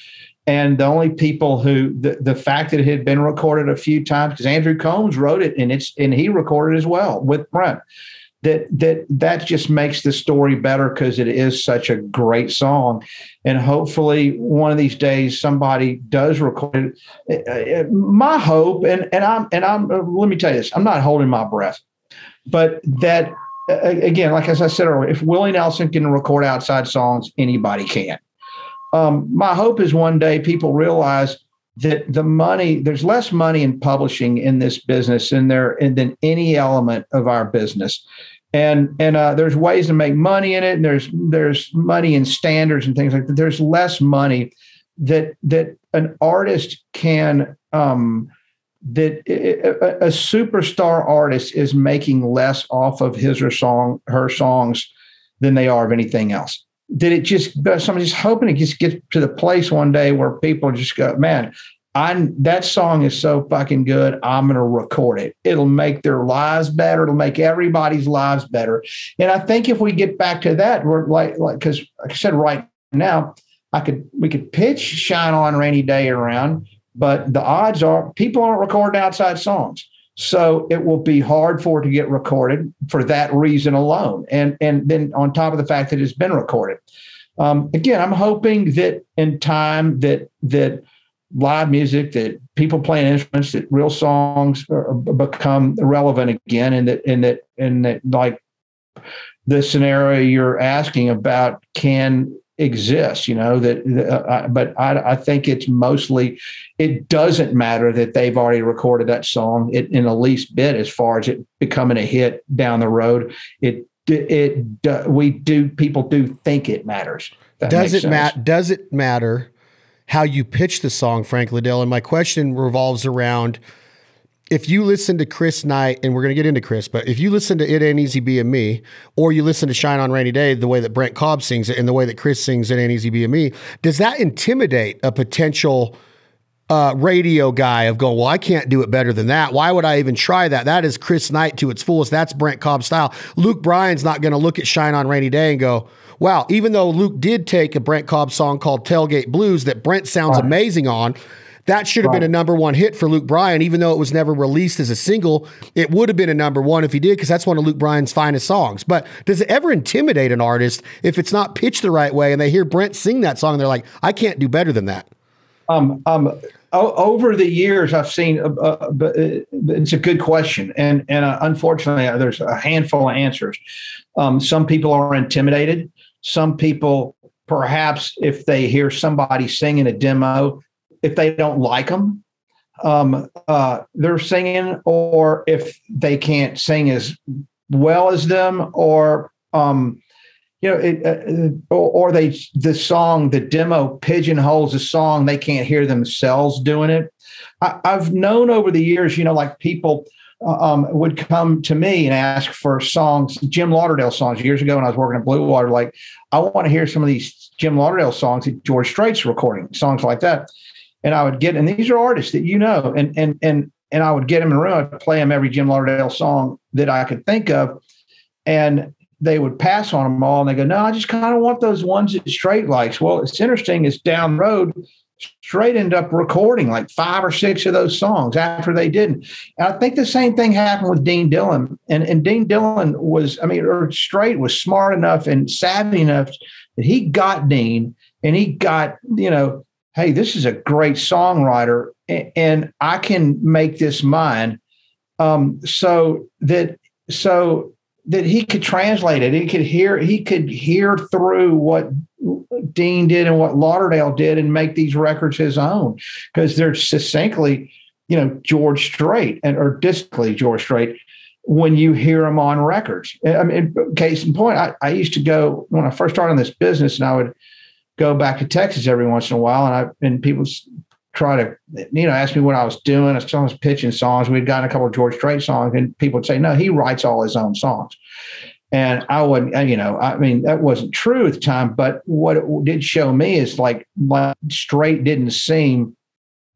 And the only people who the, the fact that it had been recorded a few times because Andrew Combs wrote it and it's and he recorded as well with Brent. That that that just makes the story better because it is such a great song, and hopefully one of these days somebody does record it. Uh, uh, my hope, and and I'm and I'm uh, let me tell you this: I'm not holding my breath, but that again, like as I said earlier, if Willie Nelson can record outside songs, anybody can. Um, my hope is one day people realize that the money there's less money in publishing in this business than there than any element of our business. And and uh, there's ways to make money in it and there's there's money in standards and things like that. There's less money that that an artist can um, that a, a, superstar artist is making less off of his or song her songs than they are of anything else did it just so I'm just hoping it just gets to the place one day where people just go man I that song is so fucking good. I'm gonna record it. It'll make their lives better. It'll make everybody's lives better. And I think if we get back to that, we're like like because like I said right now, I could we could pitch "Shine On Rainy Day" around, but the odds are people aren't recording outside songs. So it will be hard for it to get recorded for that reason alone. And and then on top of the fact that it's been recorded. Um, again, I'm hoping that in time that that live music, that people playing instruments, that real songs become relevant again, and that and that and that like the scenario you're asking about can exist you know that uh, but I, I think it's mostly it doesn't matter that they've already recorded that song it, in the least bit as far as it becoming a hit down the road it it, it we do people do think it matters does it matter does it matter how you pitch the song, Frank Liddell. And my question revolves around if you listen to Chris Knight, and we're going to get into Chris, but if you listen to It Ain't Easy Being Me, or you listen to Shine on Rainy Day, the way that Brent Cobb sings it and the way that Chris sings It Ain't Easy Being Me, does that intimidate a potential uh, radio guy of going, well, I can't do it better than that. Why would I even try that? That is Chris Knight to its fullest. That's Brent Cobb style. Luke Bryan's not going to look at Shine on Rainy Day and go, wow, even though Luke did take a Brent Cobb song called Tailgate Blues that Brent sounds right. amazing on, that should have right. been a number one hit for Luke Bryan, even though it was never released as a single. It would have been a number one if he did, because that's one of Luke Bryan's finest songs. But does it ever intimidate an artist if it's not pitched the right way and they hear Brent sing that song and they're like, I can't do better than that? Um, um, over the years, I've seen, uh, uh, uh, it's a good question. And, and uh, unfortunately, uh, there's a handful of answers. Um, some people are intimidated. Some people, perhaps, if they hear somebody singing a demo, if they don't like them, um, uh, they're singing, or if they can't sing as well as them, or um, you know, it, uh, or, or, they the song, the demo pigeonholes the song. They can't hear themselves doing it. I, have known over the years, you know, like people uh, um, would come to me and ask for songs, Jim Lauderdale songs. Years ago, when I was working at Blue Water, like I want to hear some of these Jim Lauderdale songs that George Strait's recording, songs like that. And I would get, and these are artists that you know, and and and and I would get them in a room, I'd play them every Jim Lauderdale song that I could think of, and they would pass on them all and they go, No, I just kind of want those ones that Strait likes. Well, it's interesting, it's down road. Strait ended up recording like five or six of those songs after they didn't. And I think the same thing happened with Dean Dillon. And, and Dean Dillon was, I mean, or Strait was smart enough and savvy enough that he got Dean and he got, you know, hey, this is a great songwriter and I can make this mine. Um, so that, so that he could translate it. He could hear he could hear through what Dean did and what Lauderdale did and make these records his own because they're succinctly, you know, George Strait and or distinctly George Strait when you hear them on records. I mean, case in point, I, I used to go when I first started in this business, and I would go back to Texas every once in a while, and I and people try to, you know, ask me what I was doing. I was pitching songs. We'd gotten a couple of George Strait songs, and people would say, no, he writes all his own songs. And I wouldn't, you know, I mean, that wasn't true at the time, but what it did show me is like, like Strait didn't seem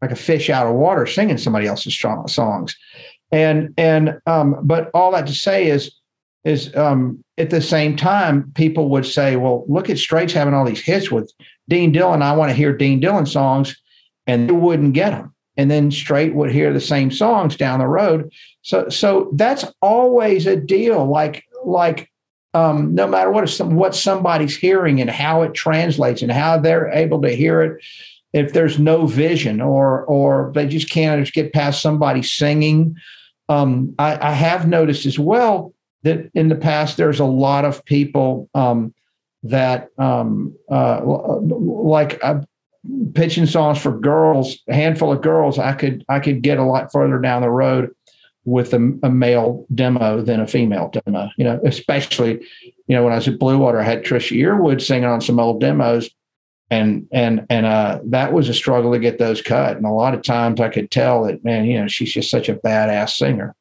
like a fish out of water singing somebody else's songs. And, and, um, but all that to say is, is um, at the same time, people would say, well, look at Strait's having all these hits with Dean Dillon. I want to hear Dean Dillon songs and they wouldn't get them. And then Strait would hear the same songs down the road. So, so that's always a deal. Like, like um, no matter what what somebody's hearing and how it translates and how they're able to hear it, if there's no vision or or they just can't just get past somebody singing. Um, I, I, have noticed as well that in the past there's a lot of people um, that um, uh, like uh, pitching songs for girls, a handful of girls, I could I could get a lot further down the road with a, a, male demo than a female demo. You know, especially you know when I was at Blue Water, I had Trisha Yearwood singing on some old demos, and and and uh, that was a struggle to get those cut. And a lot of times I could tell that man, you know, she's just such a badass singer.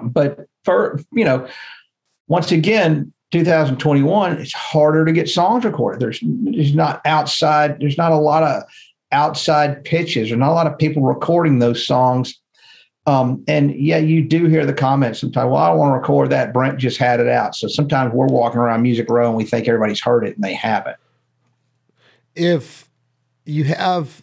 But for you know, once again, 2021, it's harder to get songs recorded. There's there's not outside, there's not a lot of outside pitches, or not a lot of people recording those songs. Um, and yeah, you do hear the comments sometimes. Well, I don't want to record that. Brent just had it out. So sometimes we're walking around Music Row and we think everybody's heard it and they haven't. If you have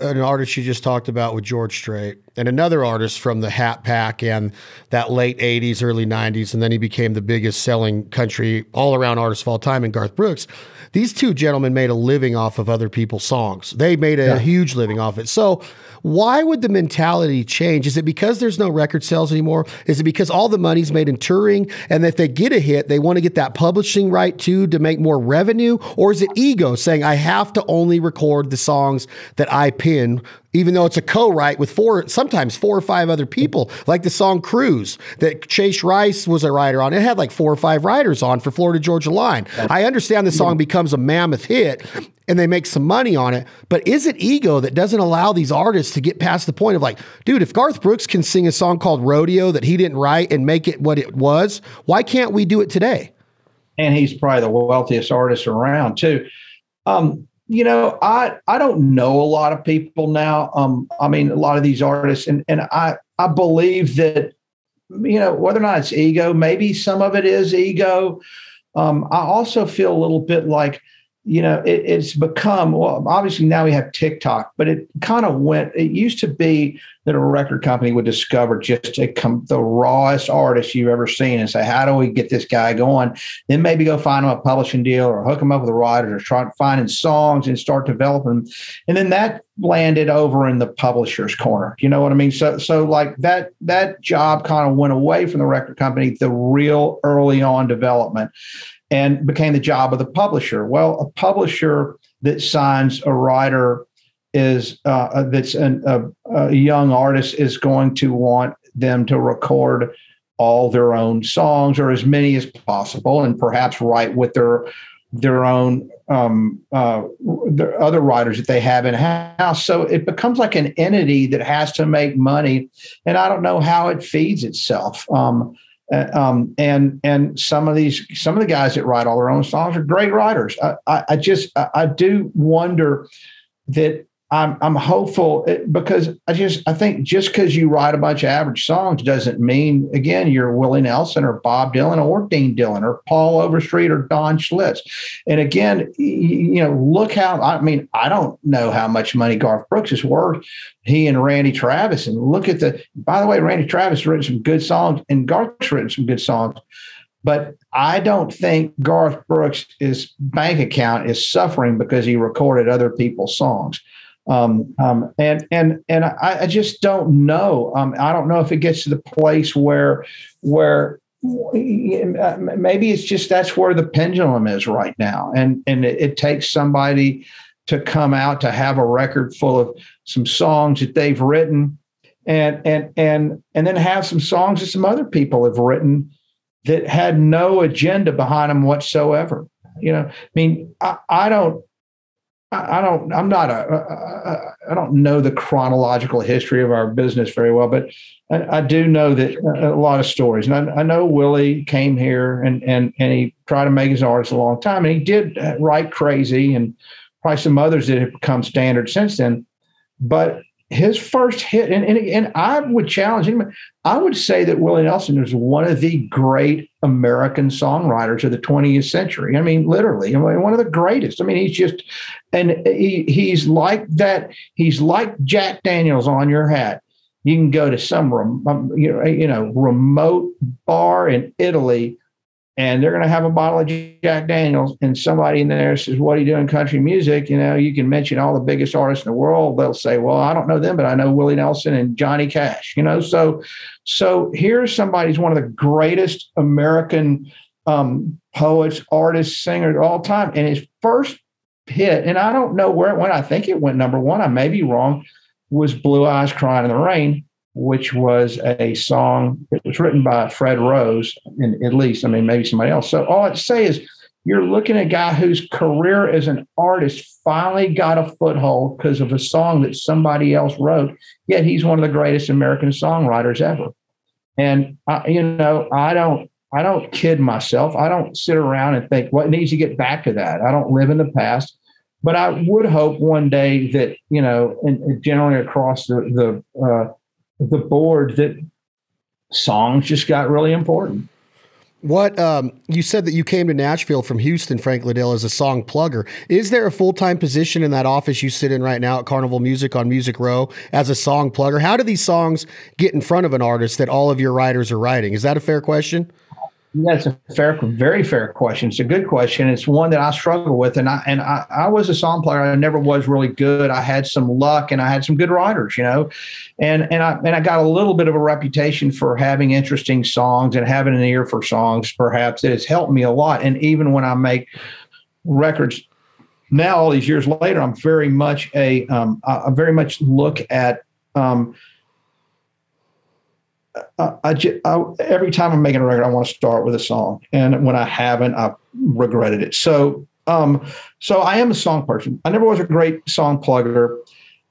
an artist you just talked about with George Strait, and another artist from the Hat Pack and that late 80s, early 90s, and then he became the biggest selling country all around artist of all time in Garth Brooks. These two gentlemen made a living off of other people's songs. They made a yeah. huge living off it. So, why would the mentality change? Is it because there's no record sales anymore? Is it because all the money's made in touring and if they get a hit, they want to get that publishing right too to make more revenue? Or is it ego saying, I have to only record the songs that I pin even though it's a co-write with four, sometimes four or five other people, like the song Cruise that Chase Rice was a writer on. It had like four or five writers on for Florida Georgia Line. I understand the song becomes a mammoth hit and they make some money on it, but is it ego that doesn't allow these artists to get past the point of like, dude, if Garth Brooks can sing a song called Rodeo that he didn't write and make it what it was, why can't we do it today? And he's probably the wealthiest artist around too. Um, you know, I I don't know a lot of people now. Um, I mean, a lot of these artists, and and I I believe that, you know, whether or not it's ego, maybe some of it is ego. Um, I also feel a little bit like you know, it, it's become, well, obviously now we have TikTok, but it kind of went, it used to be that a record company would discover just a, the rawest artist you've ever seen and say, how do we get this guy going? Then maybe go find him a publishing deal or hook him up with a writer or try finding songs and start developing. And then that landed over in the publisher's corner. You know what I mean? So, so like that, that job kind of went away from the record company, the real early on development and became the job of the publisher. Well, a publisher that signs a writer is uh, uh that's an, a, a, young artist is going to want them to record all their own songs or as many as possible, and perhaps write with their their own um, uh, the other writers that they have in house. So it becomes like an entity that has to make money, and I don't know how it feeds itself. Um, uh, um, and and some of these some of the guys that write all their own songs are great writers. I, I, I just I, I do wonder that I'm I'm hopeful eh, because I just I think just because you write a bunch of average songs doesn't mean again you're Willie Nelson or Bob Dylan or Dean Dillon or Paul Overstreet or Don Schlitz. And again, you know, look how I mean I don't know how much money Garth Brooks is worth. He and Randy Travis and look at the. By the way, Randy Travis written some good songs and Garth's written some good songs. But I don't think Garth Brooks' bank account is suffering because he recorded other people's songs. Um, um, and and and I, I, just don't know. Um, I don't know if it gets to the place where where maybe it's just that's where the pendulum is right now, and and it, it takes somebody to come out to have a record full of some songs that they've written, and and and and then have some songs that some other people have written that had no agenda behind them whatsoever. You know, I mean, I, I don't I don't. I'm not a. I don't know the chronological history of our business very well, but I, I do know that a lot of stories. And I, I, know Willie came here and and and he tried to make his artist a long time, and he did uh, write crazy, and probably some others that have become standard since then. But his first hit, and, and, and I would challenge him. I would say that Willie Nelson is one of the great American songwriters of the 20th century. I mean, literally, I mean, one of the greatest. I mean, he's just, and he, he's like that. He's like Jack Daniels on your hat. You can go to some, um, you know, you know, remote bar in Italy and they're going to have a bottle of Jack Daniels, and somebody in there says, "What are you doing country music?" You know, you can mention all the biggest artists in the world. They'll say, "Well, I don't know them, but I know Willie Nelson and Johnny Cash." You know, so so here's somebody who's one of the greatest American um, poets, artists, singers of all time, and his first hit, and I don't know where it went. I think it went number one. I may be wrong. Was "Blue Eyes Crying in the Rain." Which was a song that was written by Fred Rose, and at least, I mean, maybe somebody else. So all I'd say is you're looking at a guy whose career as an artist finally got a foothold because of a song that somebody else wrote, yet he's one of the greatest American songwriters ever. And I, you know, I don't I don't kid myself. I don't sit around and think what needs to get back to that. I don't live in the past, but I would hope one day that you know, and generally across the the uh, the board that songs just got really important. What um, you said that you came to Nashville from Houston, Frank Liddell, as a song plugger. Is there a full time position in that office you sit in right now at Carnival Music on Music Row as a song plugger? How do these songs get in front of an artist that all of your writers are writing? Is that a fair question? That's a fair, very fair question. It's a good question. It's one that I struggle with, and I and I, I was a song plugger. I never was really good. I had some luck, and I had some good writers, you know, and and I and I got a little bit of a reputation for having interesting songs and having an ear for songs. Perhaps it has helped me a lot. And even when I make records now, all these years later, I'm very much a um, I very much look at um, I, I, I, every time I'm making a record, I want to start with a song, and when I haven't, I've regretted it. So, um, so I am a song person. I never was a great song plugger.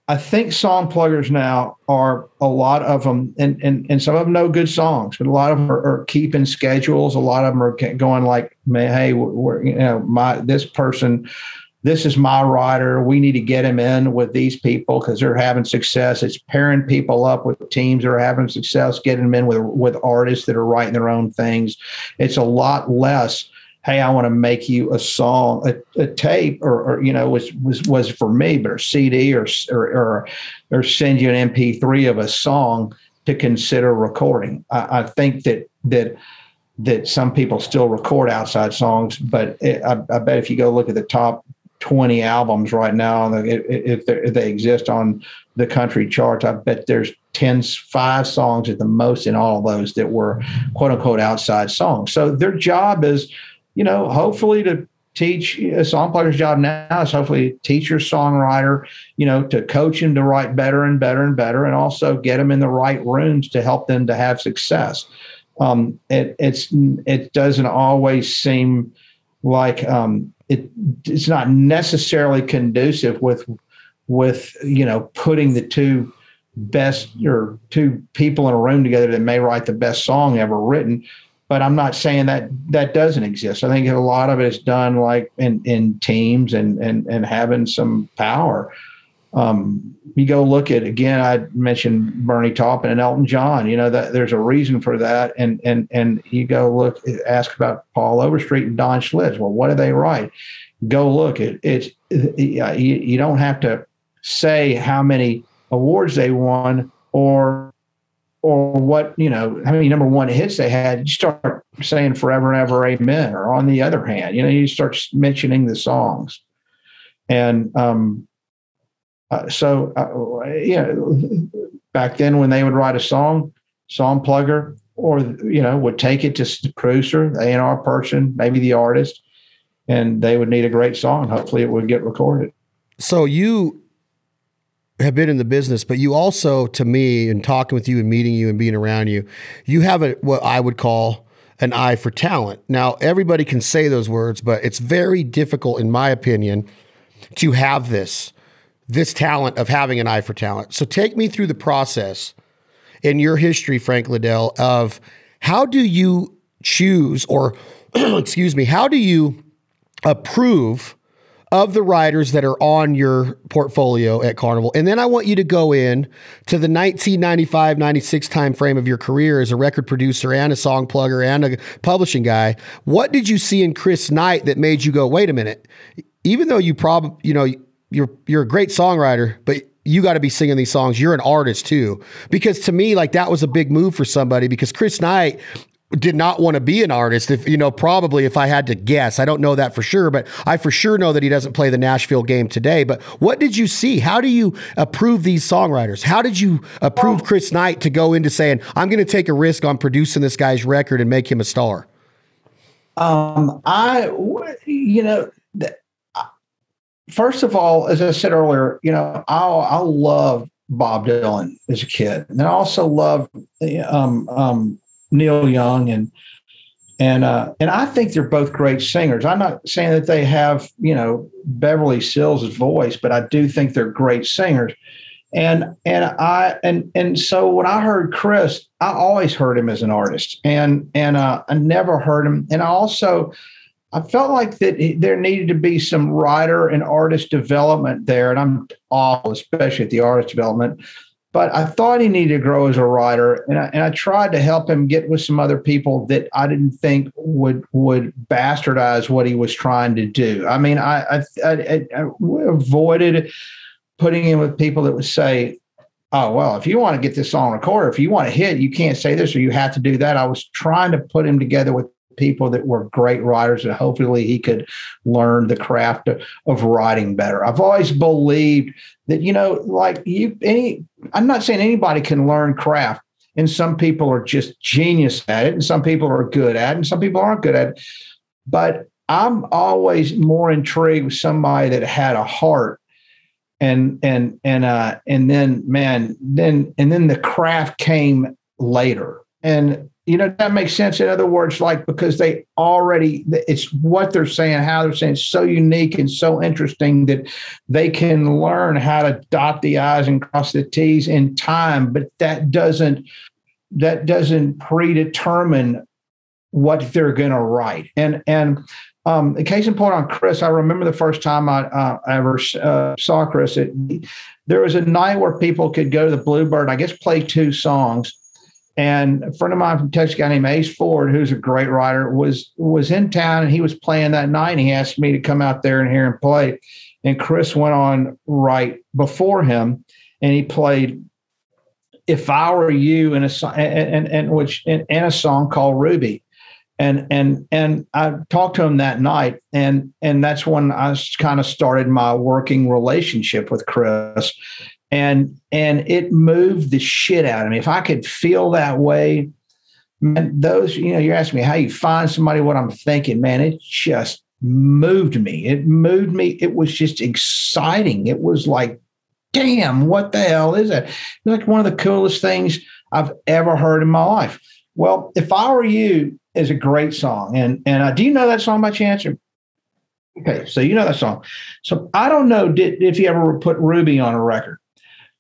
I think song pluggers now are a lot of them, and and and some of them know good songs, but a lot of them are, are keeping schedules. A lot of them are going like, man, "Hey, we're, you know, my this person." This is my rider. We need to get him in with these people because they're having success. It's pairing people up with teams that are having success, getting them in with with artists that are writing their own things. It's a lot less. Hey, I want to make you a song, a, a tape, or, or, you know, was was was for me, but a CD or, or or or send you an MP3 of a song to consider recording. I, I think that that that some people still record outside songs, but it, I, I, bet if you go look at the top 20 albums right now if, if they exist on the country charts i bet there's 10 five songs at the most in all of those that were quote unquote outside songs. So their job is you know hopefully to teach a song plugger's job now is hopefully teach your songwriter you know to coach him to write better and better and better and also get them in the right rooms to help them to have success. Um, it it's it doesn't always seem like um, it it's not necessarily conducive with with you know putting the two best or two people in a room together that may write the best song ever written. But i'm not saying that that doesn't exist. I think a lot of it is done like in in teams and and and having some power um, you go look at again. I mentioned Bernie Taupin and Elton John. You know that there's a reason for that, and and and you go look, ask about Paul Overstreet and Don Schlitz. Well, what do they write? Go look. It it's you, you don't have to say how many awards they won or or what you know how many number one hits they had. You start saying "Forever and Ever, Amen," or on the other hand, you know you start mentioning the songs, and um, uh, so, uh, you know, back then when they would write a song, song plugger, or you know, would take it to the producer, the A&R person, maybe the artist, and they would need a great song. Hopefully, it would get recorded. So you have been in the business, but you also, to me, and talking with you and meeting you and being around you, you have a what I would call an eye for talent. Now, everybody can say those words, but it's very difficult, in my opinion, to have this this talent of having an eye for talent. So take me through the process in your history, Frank Liddell, of how do you choose or <clears throat> excuse me, how do you approve of the riders that are on your portfolio at Carnival. And then I want you to go in to the 1995 96 time frame of your career as a record producer and a song plugger and a publishing guy. What did you see in Chris Knight that made you go, wait a minute? Even though you probably, you know, you're you're a great songwriter, but you got to be singing these songs. You're an artist too. Because to me, like that was a big move for somebody because Chris Knight did not want to be an artist if you know probably if I had to guess. I don't know that for sure, but I for sure know that he doesn't play the Nashville game today. But what did you see? How do you approve these songwriters? How did you approve Chris Knight to go into saying, I'm going to take a risk on producing this guy's record and make him a star? Um, I, you know, first of all, as I said earlier, you know, I I love Bob Dylan as a kid, and I also love um, um, Neil Young and and uh, and I think they're both great singers. I'm not saying that they have you know Beverly Sills' voice, but I do think they're great singers. And and I and and so when I heard Chris, I always heard him as an artist, and and uh, I never heard him. And I also I felt like that there needed to be some writer and artist development there, and I'm all, especially at the artist development. But I thought he needed to grow as a writer, and I, and I tried to help him get with some other people that I didn't think would would bastardize what he was trying to do. I mean, I I, I, I avoided putting him with people that would say, oh well if you want to get this song recorded if you want to hit you can't say this or you have to do that i was trying to put him together with people that were great writers and hopefully he could learn the craft of, of writing better. I've always believed that, you know, like you, any, I'm not saying anybody can learn craft and some people are just genius at it and some people are good at it and some people aren't good at it. But I'm always more intrigued with somebody that had a heart and and and uh and then man then and then the craft came later and you know that makes sense in other words like because they already it's what they're saying how they're saying it's so unique and so interesting that they can learn how to dot the i's and cross the t's in time but that doesn't that doesn't predetermine what they're going to write and and um, case in point on Chris, I remember the first time I uh, ever uh, saw Chris. It, there was a night where people could go to the Bluebird, I guess, play two songs, and a friend of mine from Texas, guy named Ace Ford, who's a great writer, was was in town and he was playing that night. And he asked me to come out there and hear him play. And Chris went on right before him, and he played "If I Were You" in a song, and, and, and which a song called Ruby. And and and I talked to him that night, and and that's when I kind of started my working relationship with Chris and and it moved the shit out of me. If I could feel that way, man, those you know, you're asking me how you find somebody what I'm thinking, man. It just moved me. It moved me. It was just exciting. It was like, damn, what the hell is that? Like one of the coolest things I've ever heard in my life. Well, if I were you is a great song, and and uh, do you know that song by chance? Okay, so you know that song. So I don't know did, if you ever put Ruby on a record,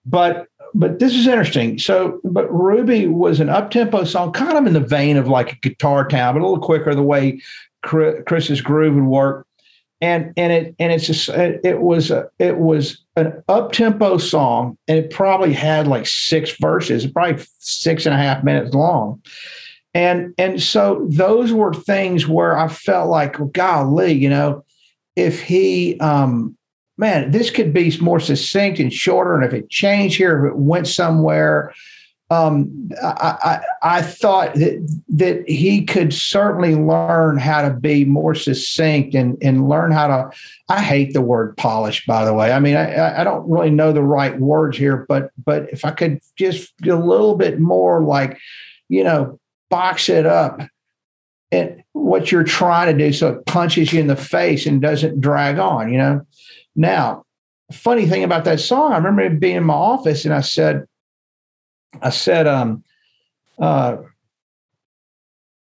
but but this is interesting. So, but Ruby was an up tempo song, kind of in the vein of like a Guitar Town, but a little quicker the way Chris's groove would work. And and it and it's just it was a, it was an up tempo song, and it probably had like six verses, probably six and a half minutes long. And and so those were things where I felt like, well, golly, you know, if he um man, this could be more succinct and shorter. And if it changed here, if it went somewhere, um, I, I, I thought that that he could certainly learn how to be more succinct and and learn how to. I hate the word polish, by the way. I mean, I, I don't really know the right words here, but but if I could just get a little bit more like, you know, box it up and what you're trying to do so it punches you in the face and doesn't drag on, you know. Now, funny thing about that song, I remember being in my office and I said, I said, um, uh,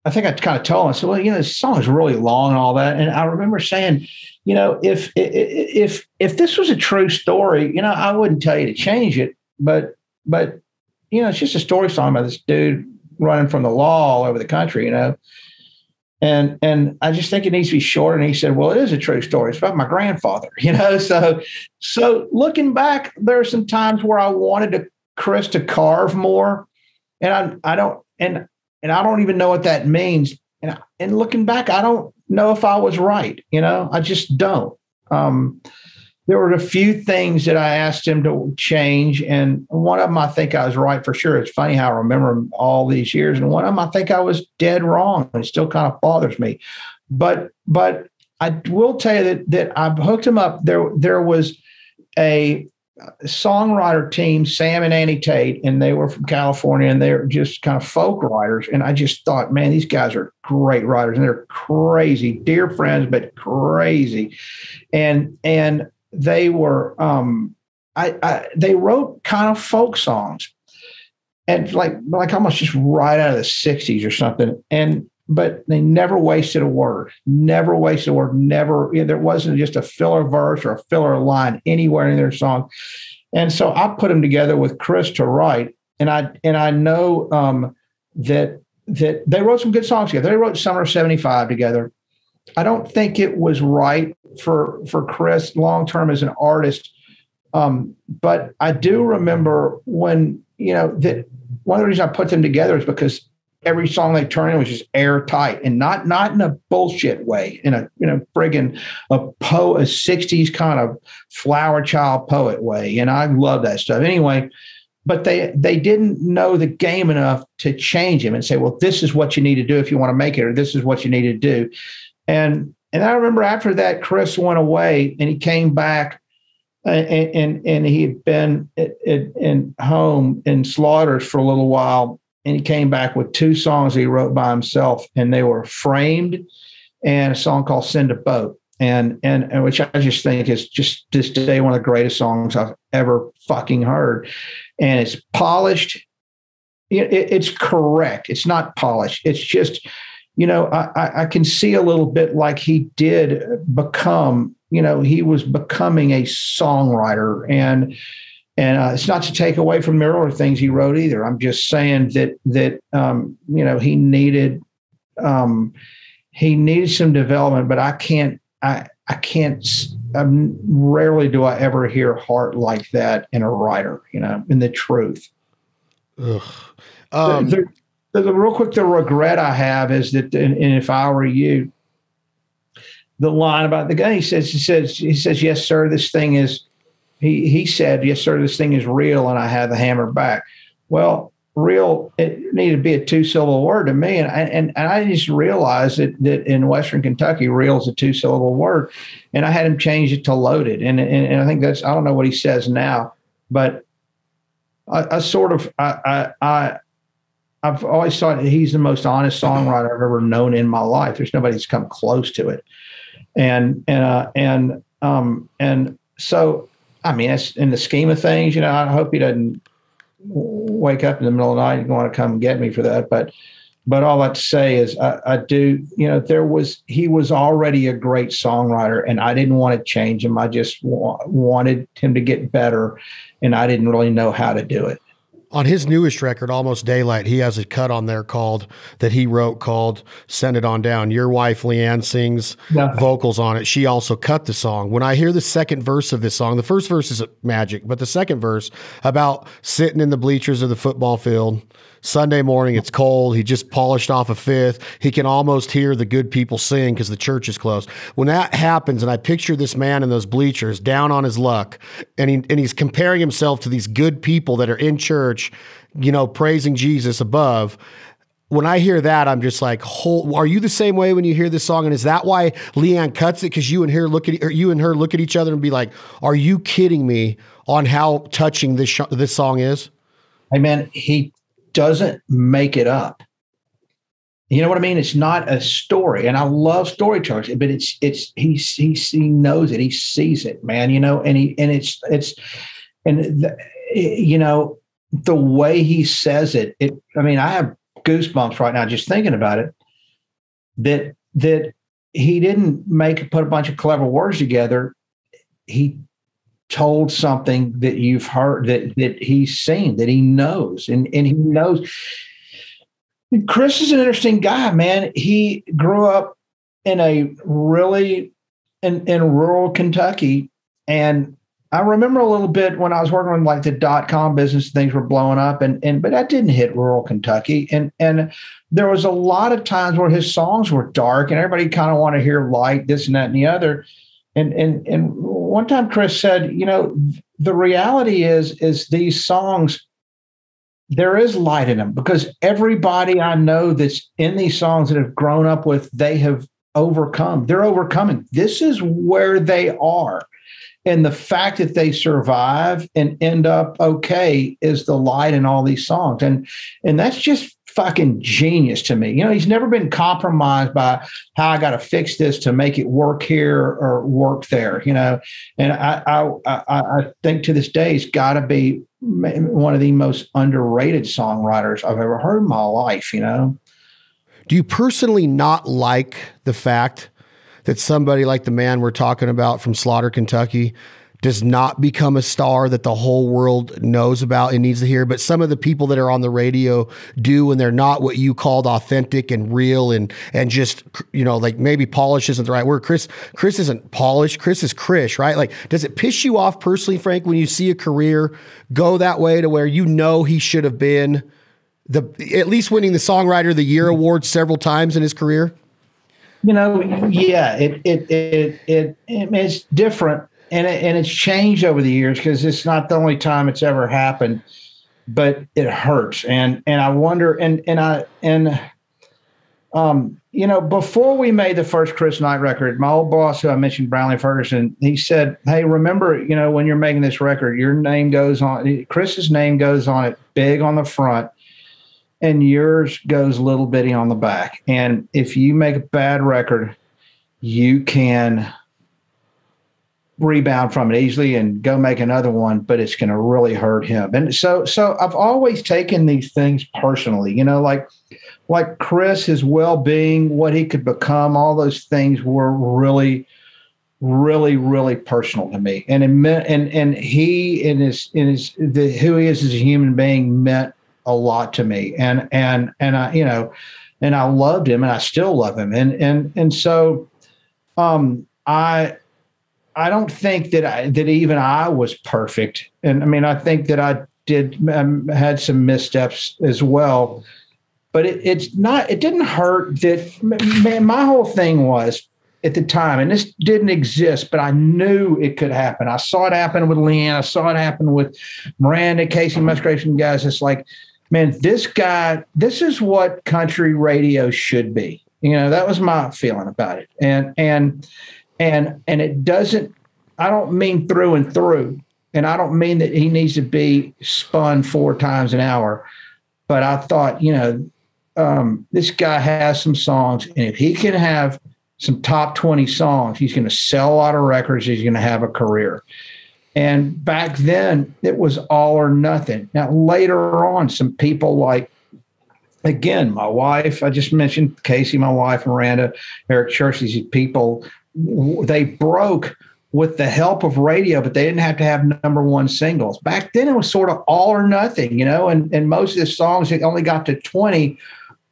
I think I kind of told him, I said, well, you know, this song is really long and all that. And I remember saying, you know, if if if this was a true story, you know, I wouldn't tell you to change it, but but you know, it's just a story song about this dude running from the law all over the country, you know. And and I just think it needs to be short. And he said, Well, it is a true story. It's about my grandfather, <laughs> you know. So so looking back, there are some times where I wanted to Chris to carve more. And I I don't and and I don't even know what that means. And and looking back, I don't know if I was right, you know, I just don't. Um there were a few things that I asked him to change, and one of them I think I was right for sure. It's funny how I remember all these years, and one of them I think I was dead wrong. It still kind of bothers me, but but I will tell you that that I've hooked him up. There there was a uh, songwriter team, Sam and Annie Tate, and they were from California, and they're just kind of folk writers. And I just thought, man, these guys are great writers, and they're crazy, dear friends, but crazy. And and they were um, I, I, they wrote kind of folk songs. And like like almost just right out of the 60s or something. And but they never wasted a word never wasted a word never you know, there wasn't just a filler verse or a filler line anywhere in their song. And so i put them together with chris to write. And i and i know um, that that they wrote some good songs together. They wrote summer 75 together i don't think it was right for for Chris long term as an artist. Um, but I do remember when you know that one of the reasons I put them together is because every song they turned in was just airtight and not not in a bullshit way, in a you know friggin' a po a '60s kind of flower child poet way, and I love that stuff. Anyway, but they they didn't know the game enough to change him and say, well, this is what you need to do if you want to make it, or this is what you need to do, and and I remember after that, Chris went away and he came back uh, and and, and he had been in home in Slaughters for a little while. And he came back with two songs he wrote by himself, and they were Framed and a song called Send a Boat. And, and and which I just think is just this day one of the greatest songs I've ever fucking heard. And it's polished. It, it's correct. It's not polished. It's just you know, I, I can see a little bit like he did become, you know, he was becoming a songwriter. And and uh, it's not to take away from the earlier things he wrote either. I'm just saying that that um, you know he needed um, he needed some development, but I can't I I can't I'm, rarely do I ever hear heart like that in a writer, you know, in the truth. Ugh. Um, there, the, the, real quick, the regret I have is that, and, and, if I were you, the line about the guy, he says, he says, he says, yes, sir, this thing is, he, he said, yes, sir, this thing is real. And I have the hammer back. Well, real, it needed to be a two syllable word to me. And, and, and I just realized that, that in Western Kentucky, real is a two syllable word. And I had him change it to loaded. And, and, and I think that's, I don't know what he says now, but I, I sort of, I, I, I I've always thought he's the most honest songwriter I've ever known in my life. There's nobody that's come close to it. And and uh, and um and so I mean, in the scheme of things, you know. I hope he doesn't wake up in the middle of the night and want to come get me for that. But but all that to say is I, I, do you know there was he was already a great songwriter and i didn't want to change him i just wa- wanted him to get better and i didn't really know how to do it on his newest record, Almost Daylight, he has a cut on there called that he wrote called Send It On Down. Your wife, Lee Ann, sings yeah. vocals on it. She also cut the song. When I hear the second verse of this song, the first verse is magic, but the second verse about sitting in the bleachers of the football field Sunday morning, it's cold. He just polished off a fifth. He can almost hear the good people sing because the church is closed. When that happens, and I picture this man in those bleachers down on his luck, and he and he's comparing himself to these good people that are in church, you know, praising Jesus above when I hear that, I'm just like, are you the same way when you hear this song? And is that why Lee Ann cuts it? Because you and her look at you and her look at each other and be like, "Are you kidding me?" On how touching this sh- this song is. Hey man, he doesn't make it up. You know what I mean? It's not a story, and I love storytellers, but it's it's he he he knows it, he sees it, man. You know, and he and it's it's and the, you know the way he says it. It. I mean, I have goosebumps right now just thinking about it. That that he didn't make put a bunch of clever words together. He told something that you've heard that that he's seen that he knows and and he knows. Chris is an interesting guy man. He grew up in a really in, in rural kentucky and i remember a little bit when i was working on like the dot com business things were blowing up and and but i didn't hit rural kentucky and and there was a lot of times where his songs were dark and everybody kind of want to hear light this and that and the other and and and one time Chris said, you know, the reality is is these songs there is light in them because everybody I know that's in these songs that have grown up with, they have overcome. They're overcoming. This is where they are. And the fact that they survive and end up okay is the light in all these songs. And and that's just fucking genius to me. You know, he's never been compromised by how I got to fix this to make it work here or work there. You know, and I I I, think to this day he's got to be one of the most underrated songwriters I've ever heard in my life. You know. Do you personally not like the fact that somebody like the man we're talking about from Slaughter, Kentucky, does not become a star that the whole world knows about and needs to hear. But some of the people that are on the radio do, and they're not what you called authentic and real and and just you know like maybe polish isn't the right word. Chris Chris isn't polished. Chris is Chris, right? Like, does it piss you off personally, Frank, when you see a career go that way to where you know he should have been the at least winning the Songwriter of the Year award several times in his career? You know, yeah, it it it it, it it's different and it, and it's changed over the years because it's not the only time it's ever happened, but it hurts. And and I wonder and and I and um you know before we made the first Chris Knight record, my old boss who I mentioned, Brownlee Ferguson, he said, "Hey, remember, you know, when you're making this record, your name goes on Chris's name goes on it big on the front." And yours goes little bitty on the back. And if you make a bad record, you can rebound from it easily and go make another one, but it's going to really hurt him. And so, so I've always taken these things personally, you know, like, like Chris, his well-being, what he could become, all those things were really, really, really personal to me. And it meant, and, and he in his, in his, the, who he is as a human being meant a lot to me. And, and, and I, you know, and I loved him and I still love him. And, and, and so, um, I, I don't think that I, that even I was perfect, and I mean I think that I did um, had some missteps as well, but it, it's not. It didn't hurt. That man, my whole thing was at the time, and this didn't exist, but I knew it could happen. I saw it happen with Lee Ann. I saw it happen with Miranda, Kacey Musgraves, and guys. It's like, man, this guy. This is what country radio should be. You know, that was my feeling about it, and and and and it doesn't i don't mean through and through and i don't mean that he needs to be spun four times an hour but i thought you know um, this guy has some songs and if he can have some top 20 songs he's going to sell a lot of records he's going to have a career. And back then it was all or nothing. Now later on some people like again, my wife, I just mentioned Kacey, my wife, Miranda, Eric Church, these people, they broke with the help of radio, but they didn't have to have number one singles. Back then, it was sort of all or nothing, you know, and, and most of the songs that only got to 20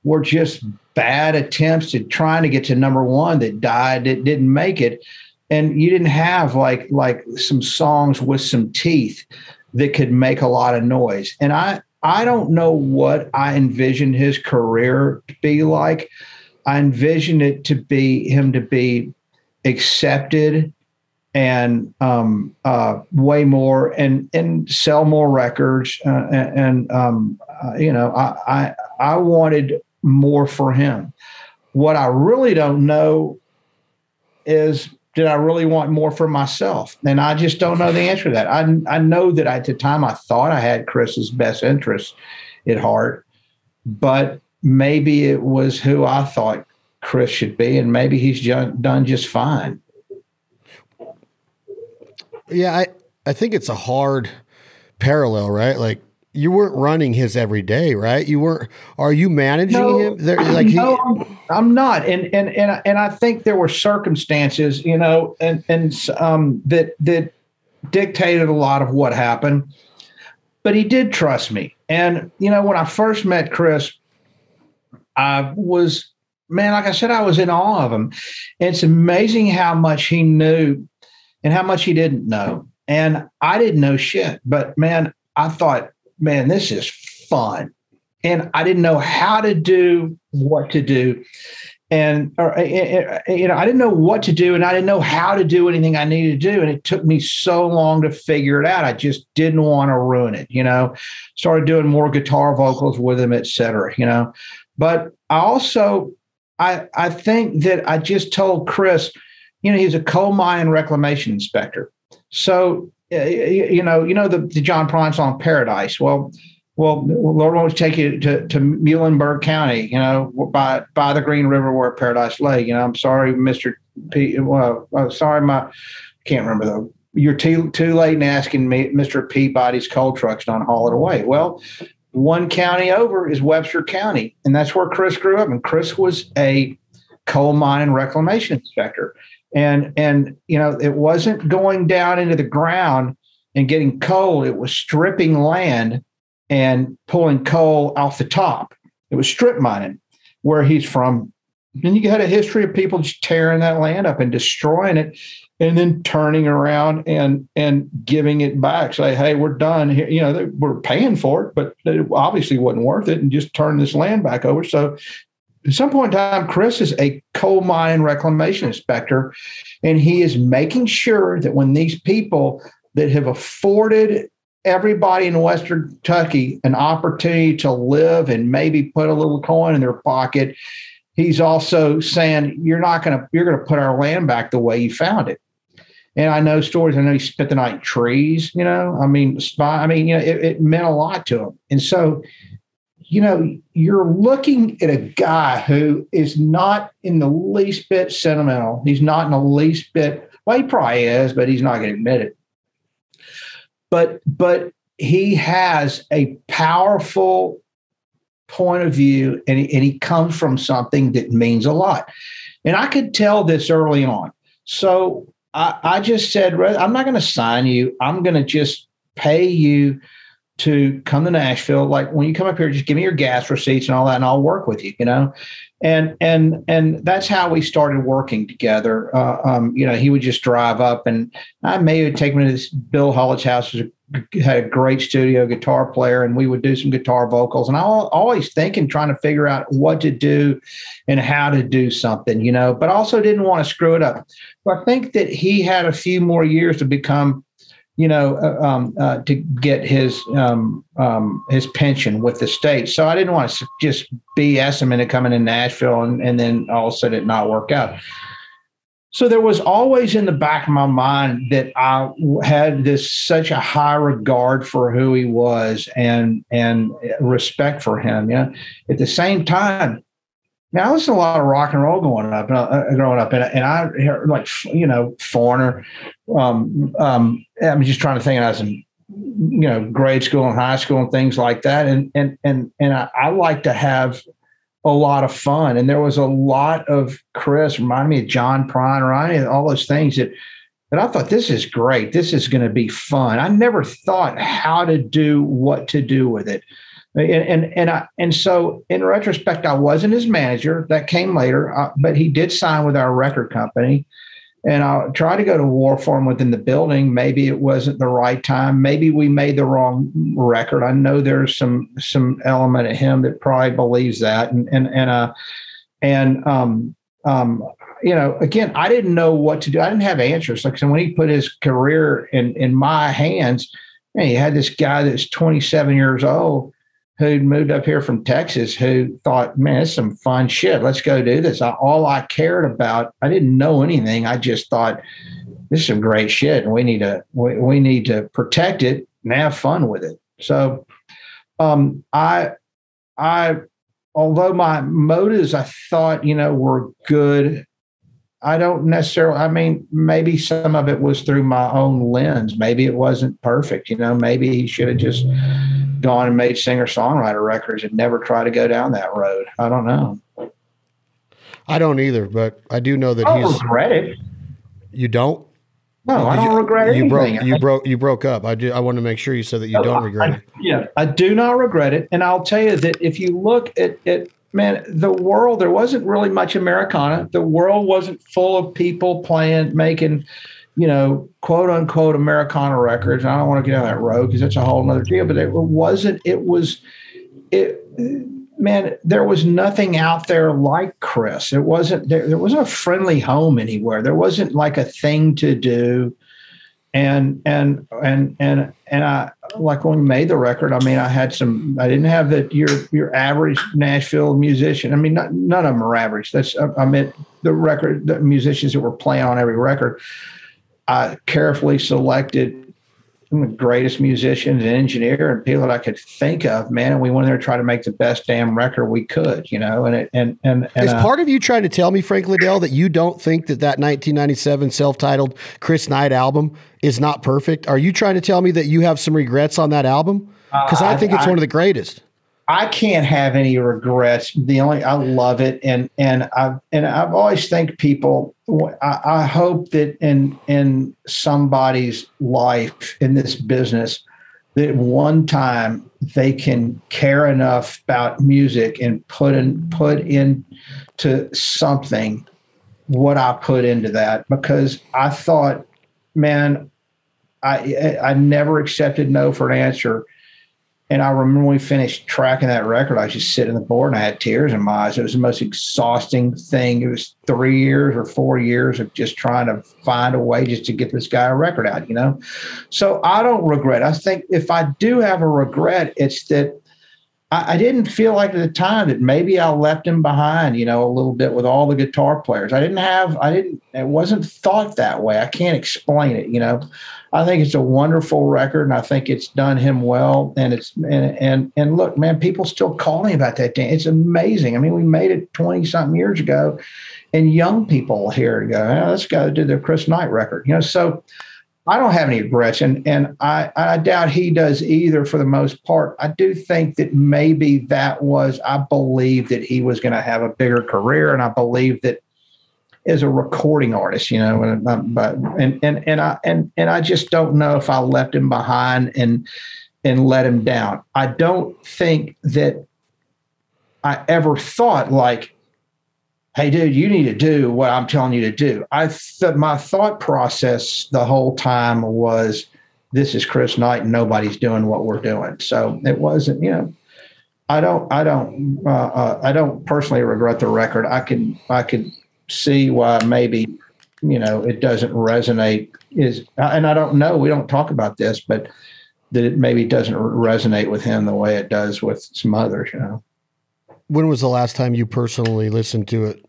were just bad attempts at trying to get to number one that died, that didn't make it. And you didn't have like like some songs with some teeth that could make a lot of noise. And I I don't know what I envisioned his career to be like. I envisioned it to be him to be accepted and um, uh, way more and and sell more records uh, and, and um, uh, you know I, I I wanted more for him. What I really don't know is did I really want more for myself? And I just don't know the answer to that. I, I know that at the time I thought I had Chris's best interest at heart, but maybe it was who I thought Chris should be, and maybe he's done just fine. Yeah, I, I think it's a hard parallel, right? Like you weren't running his every day, right? You weren't. Are you managing no, him? There, like no, he, I'm not. And and and and I think there were circumstances, you know, and and um, that that dictated a lot of what happened. But he did trust me, and you know, when I first met Chris, I was man, like I said, I was in awe of him. It's amazing how much he knew and how much he didn't know. And I didn't know shit, but man, I thought man, this is fun. And I didn't know how to do what to do. And, or, eh, eh, eh, you know, I didn't know what to do and I didn't know how to do anything I needed to do. And it took me so long to figure it out. I just didn't want to ruin it, you know, started doing more guitar vocals with him, et cetera, you know. But I also, I, I think that I just told Chris, you know, he's a coal mine reclamation inspector. So you know, you know the, the John Prine song "Paradise." Well, well, Lord wants to take you to, to Muhlenberg County, you know, by by the Green River where Paradise lay. You know, I'm sorry, Mister P. Well, uh, sorry, my can't remember though. You're too too late in asking me, Mister Peabody's coal truck's not haul it away. Well, one county over is Webster County, and that's where Chris grew up. And Chris was a coal mine and reclamation inspector. And and you know it wasn't going down into the ground and getting coal it was stripping land and pulling coal off the top. It was strip mining where he's from. And you had a history of people just tearing that land up and destroying it and then turning around and and giving it back say hey we're done here you know we're paying for it but it obviously wasn't worth it and just turn this land back over so at some point in time, Chris is a coal mine reclamation inspector, and he is making sure that when these people that have afforded everybody in Western Kentucky an opportunity to live and maybe put a little coin in their pocket, he's also saying you're not going to you're going to put our land back the way you found it. And I know stories. I know he spent the night in trees. You know, I mean, I mean, you know, it, it meant a lot to him. And so you know, you're looking at a guy who is not in the least bit sentimental. He's not in the least bit, well, he probably is, but he's not going to admit it. But, but he has a powerful point of view and he, and he comes from something that means a lot. And I could tell this early on. So I, I just said, I'm not going to sign you. I'm going to just pay you to come to Nashville. Like when you come up here, just give me your gas receipts and all that, and I'll work with you. You know, and and and that's how we started working together. Uh, um, you know, he would just drive up, and I may have taken him to this Bill Hullett's house. Had a great studio guitar player, and we would do some guitar vocals. And I always thinking, trying to figure out what to do and how to do something, you know. But also didn't want to screw it up. So I think that he had a few more years to become you know, uh, um, uh, to get his um, um, his pension with the state. So I didn't want to just BS him into coming to Nashville and, and then all of a sudden it not work out. So there was always in the back of my mind that I had this such a high regard for who he was and and respect for him. Know, at the same time, now, I listened to a lot of rock and roll going up, uh, growing up, and, and I heard like you know Foreigner. Um, um, I'm just trying to think. I was in you know, grade school and high school and things like that. And and and and I, I like to have a lot of fun. And there was a lot of Chris, reminded me of John Prine, reminded all those things that that I thought this is great. This is going to be fun. I never thought how to do what to do with it. And and and, I, and so in retrospect, I wasn't his manager. That came later, uh, but he did sign with our record company and I'll try to go to war for him within the building. Maybe it wasn't the right time. Maybe we made the wrong record. I know there's some some element of him that probably believes that, and and and uh and um um you know again I didn't know what to do. I didn't have answers. Like so when he put his career in in my hands, and he had this guy that's 27 years old who'd moved up here from Texas who thought, man, it's some fun shit. Let's go do this. I, all I cared about, I didn't know anything. I just thought this is some great shit and we need to, we, we need to protect it and have fun with it. So, um, I, I, although my motives, I thought, you know, were good. I don't necessarily, I mean, maybe some of it was through my own lens. Maybe it wasn't perfect. You know, maybe he should have just, gone and made singer songwriter records and never try to go down that road. I don't know. I don't either, but I do know that I he's regret it. You don't? No, I don't you, regret you anything. Broke, you broke you broke up. I do I want to make sure you said that you no, don't regret I, it. Yeah, I do not regret it. And I'll tell you that if you look at it, man, the world there wasn't really much Americana. The world wasn't full of people playing, making you know, quote unquote Americana records. I don't want to get down that road because that's a whole other deal. But it wasn't. It was. It man, there was nothing out there like Chris. It wasn't. There, there wasn't a friendly home anywhere. There wasn't like a thing to do. And and and and and I like when we made the record. I mean, I had some. I didn't have that your your average Nashville musician. I mean, not, none of them are average. That's I meant the record, the musicians that were playing on every record I carefully selected some of the greatest musicians and engineer and people that I could think of, man. And we went there to try to make the best damn record we could, you know. And it, and and, and is uh, part of you trying to tell me, Frank Liddell, that you don't think that that 1997 self-titled Chris Knight album is not perfect? Are you trying to tell me that you have some regrets on that album? Because uh, I think it's I, one of the greatest. I can't have any regrets. The only I love it, and and I've and I've always think people. I, I hope that in in somebody's life in this business, that one time they can care enough about music and put in put into something what I put into that because I thought, man, I I never accepted no for an answer and I remember when we finished tracking that record, I was just sitting on the board and I had tears in my eyes. It was the most exhausting thing. It was three years or four years of just trying to find a way just to get this guy a record out, you know? So I don't regret. I think if I do have a regret, it's that I, I didn't feel like at the time that maybe I left him behind, you know, a little bit with all the guitar players. I didn't have, I didn't, it wasn't thought that way. I can't explain it, you know? I think it's a wonderful record, and I think it's done him well. And it's and and and look, man, people still call me about that. It's amazing. I mean, we made it twenty something years ago, and young people here go, oh, let's go do the Chris Knight record. You know, so I don't have any regrets, and and I I doubt he does either. For the most part, I do think that maybe that was I believe that he was going to have a bigger career, and I believe that as a recording artist, you know, and, um, but and and and I and and I just don't know if I left him behind and and let him down. I don't think that I ever thought like, "Hey, dude, you need to do what I'm telling you to do." I thought my thought process the whole time was, "This is Chris Knight, and nobody's doing what we're doing." So it wasn't, you know. I don't, I don't, uh, uh, I don't personally regret the record. I can, I could see why maybe you know it doesn't resonate is and i don't know we don't talk about this but that it maybe doesn't resonate with him the way it does with some others you know when was the last time you personally listened to it?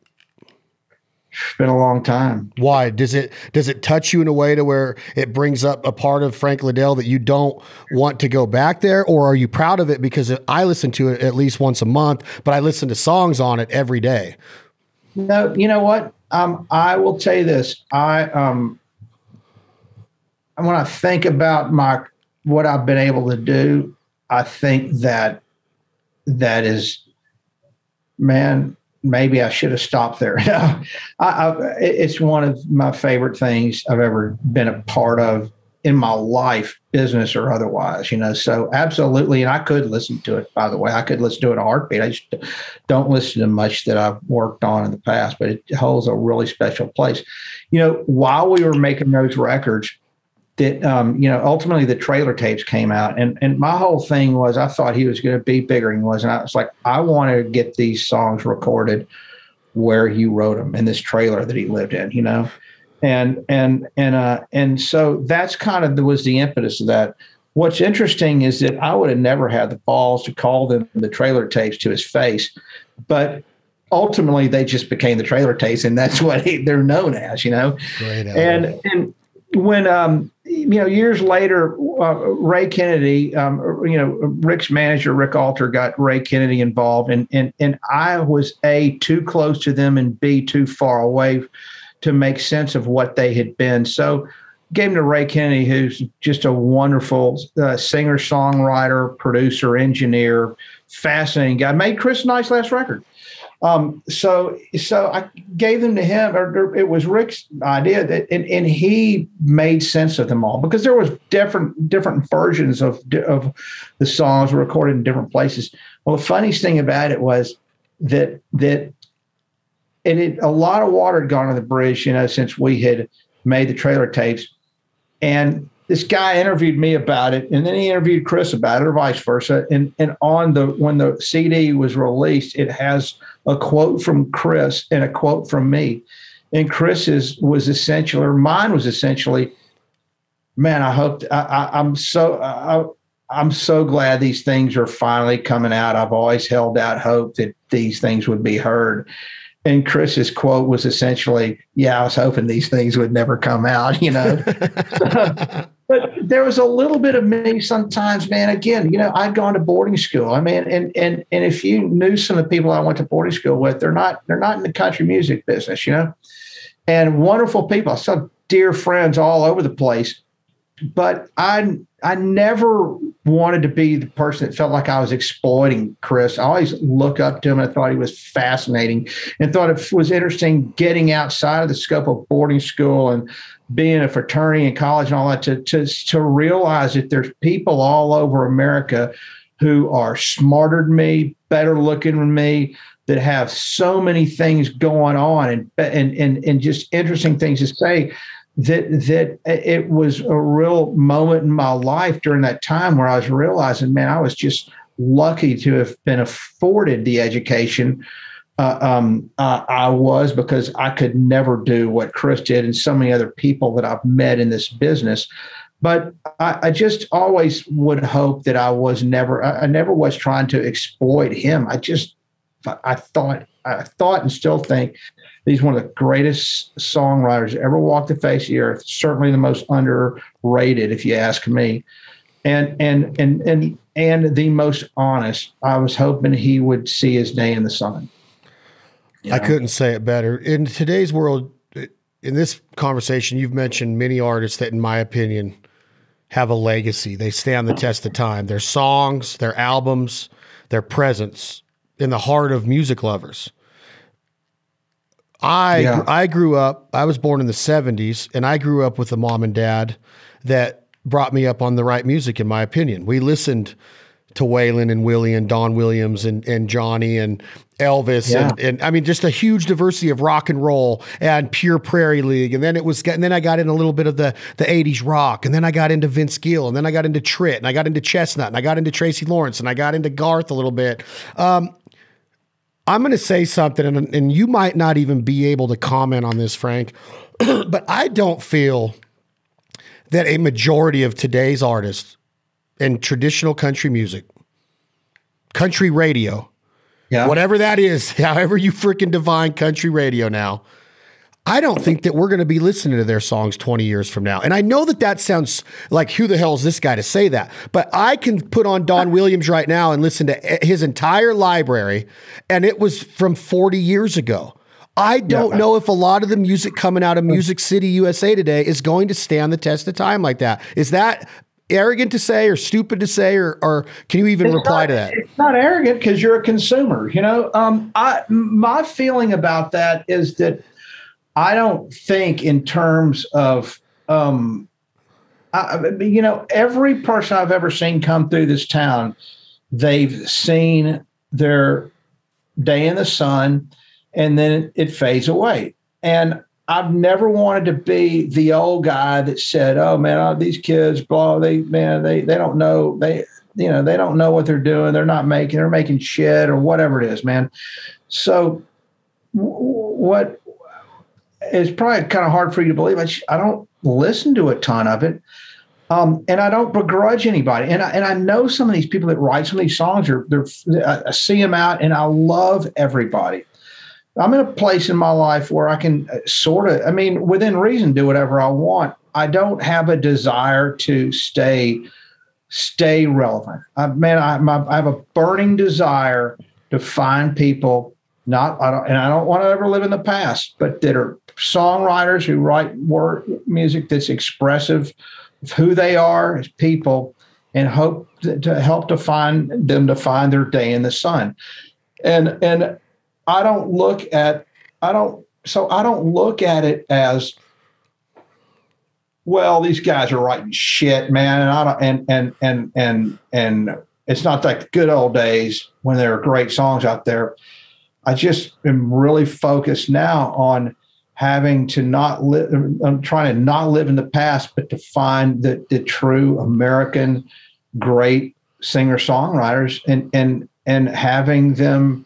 It's been a long time. Why? Does it does it touch you in a way to where it brings up a part of frank liddell that you don't want to go back there? Or are you proud of it because i listen to it at least once a month but i listen to songs on it every day? No, you know what? Um, I will tell you this. I um, when I think about my what I've been able to do, I think that that is, man, maybe I should have stopped there. <laughs> I, I, it's one of my favorite things I've ever been a part of in my life, business or otherwise, you know. So absolutely, and I could listen to it. By the way, I could listen to it in a heartbeat. I just don't listen to much that I've worked on in the past, but it holds a really special place. You know, while we were making those records, that um, you know, ultimately the trailer tapes came out, and and my whole thing was I thought he was going to be bigger than he was, and I was like, I want to get these songs recorded where he wrote them in this trailer that he lived in, you know? And and and uh and so that's kind of the, was the impetus of that. What's interesting is that i would have never had the balls to call them the trailer tapes to his face but ultimately they just became the trailer tapes and that's <laughs> what he, they're known as you know? Great and and when um you know years later uh, ray kennedy um you know rick's manager rick alter got ray kennedy involved and and and i was a too close to them and b too far away to make sense of what they had been. So gave him to Ray Kennedy, who's just a wonderful uh, singer, songwriter, producer, engineer, fascinating guy. Made Chris Knight's last record. Um, so, so I gave them to him, or it was Rick's idea that, and, and he made sense of them all because there was different different versions of of the songs recorded in different places. Well, the funniest thing about it was that that and a lot of water had gone on the bridge, you know, since we had made the trailer tapes. And this guy interviewed me about it, and then he interviewed Chris about it, or vice versa. And and on the when the CD was released, it has a quote from Chris and a quote from me. And Chris's was essentially, or mine was essentially, man, I hope I, am so I, I'm so glad these things are finally coming out. I've always held out hope that these things would be heard and Chris's quote was essentially, "Yeah, I was hoping these things would never come out," you know. <laughs> <laughs> but there was a little bit of me sometimes, man. Again, you know, I'd gone to boarding school. I mean, and and and if you knew some of the people I went to boarding school with, they're not they're not in the country music business, you know, and wonderful people. I saw dear friends all over the place, but I I never wanted to be the person that felt like I was exploiting Chris. I always look up to him. and I thought he was fascinating and thought it was interesting getting outside of the scope of boarding school and being a fraternity in college and all that to, to, to realize that there's people all over America who are smarter than me, better looking than me, that have so many things going on and, and, and, and just interesting things to say that that it was a real moment in my life during that time where I was realizing, man, I was just lucky to have been afforded the education uh, um, uh, I was because I could never do what Chris did and so many other people that I've met in this business. But I, I just always would hope that I was never, I, I never was trying to exploit him. I just, I thought, I thought and still think He's one of the greatest songwriters ever walked the face of the earth. Certainly the most underrated, if you ask me. And and and and and the most honest. I was hoping he would see his day in the sun. You know? I couldn't say it better. In today's world, in this conversation, you've mentioned many artists that, in my opinion, have a legacy. They stand the test of time. Their songs, their albums, their presence in the heart of music lovers. I yeah. I grew up. I was born in the '70s, and I grew up with a mom and dad that brought me up on the right music. In my opinion, we listened to Waylon and Willie and Don Williams and and Johnny and Elvis yeah. and, and I mean just a huge diversity of rock and roll and pure Prairie League. And then it was and then I got in a little bit of the the 80s rock. And then I got into Vince Gill. And then I got into Tritt. And I got into Chesnutt. And I got into Tracy Lawrence. And I got into Garth a little bit. Um, I'm going to say something, and, and you might not even be able to comment on this, Frank, <clears throat> but I don't feel that a majority of today's artists in traditional country music, country radio, yeah. whatever that is, <laughs> however you freaking define country radio now, I don't think that we're going to be listening to their songs 20 years from now. And I know that that sounds like who the hell is this guy to say that? But I can put on Don <laughs> Williams right now and listen to eh, his entire library, and it was from 40 years ago. I don't yeah. know if a lot of the music coming out of Music City, USA today is going to stand the test of time like that. Is that arrogant to say or stupid to say, or, or can you even it's reply not, to that? It's not arrogant because you're a consumer. You know, um, I my feeling about that is that I don't think in terms of um, I, you know, every person I've ever seen come through this town, they've seen their day in the sun and then it, it fades away. And I've never wanted to be the old guy that said, "Oh man, oh, these kids, blah, they man, they they don't know they you know they don't know what they're doing. They're not making they're making shit or whatever it is, man." So what is probably kind of hard for you to believe. I, I don't listen to a ton of it. Um, and I don't begrudge anybody. And I, and I know some of these people that write some of these songs are they're I see them out and I love everybody. I'm in a place in my life where I can uh, sort of, I mean, within reason, do whatever I want. I don't have a desire to stay stay relevant. I, man, I, my, I have a burning desire to find people. Not, I don't, and I don't want to ever live in the past, but that are songwriters who write work music that's expressive of who they are as people, and hope to, to help to find them to find their day in the sun. And and I don't look at I don't so I don't look at it as well these guys are writing shit man and I don't and and and and and it's not like the good old days when there are great songs out there. I just am really focused now on having to not live I'm trying to not live in the past but to find the the true American great singer songwriters and and and having them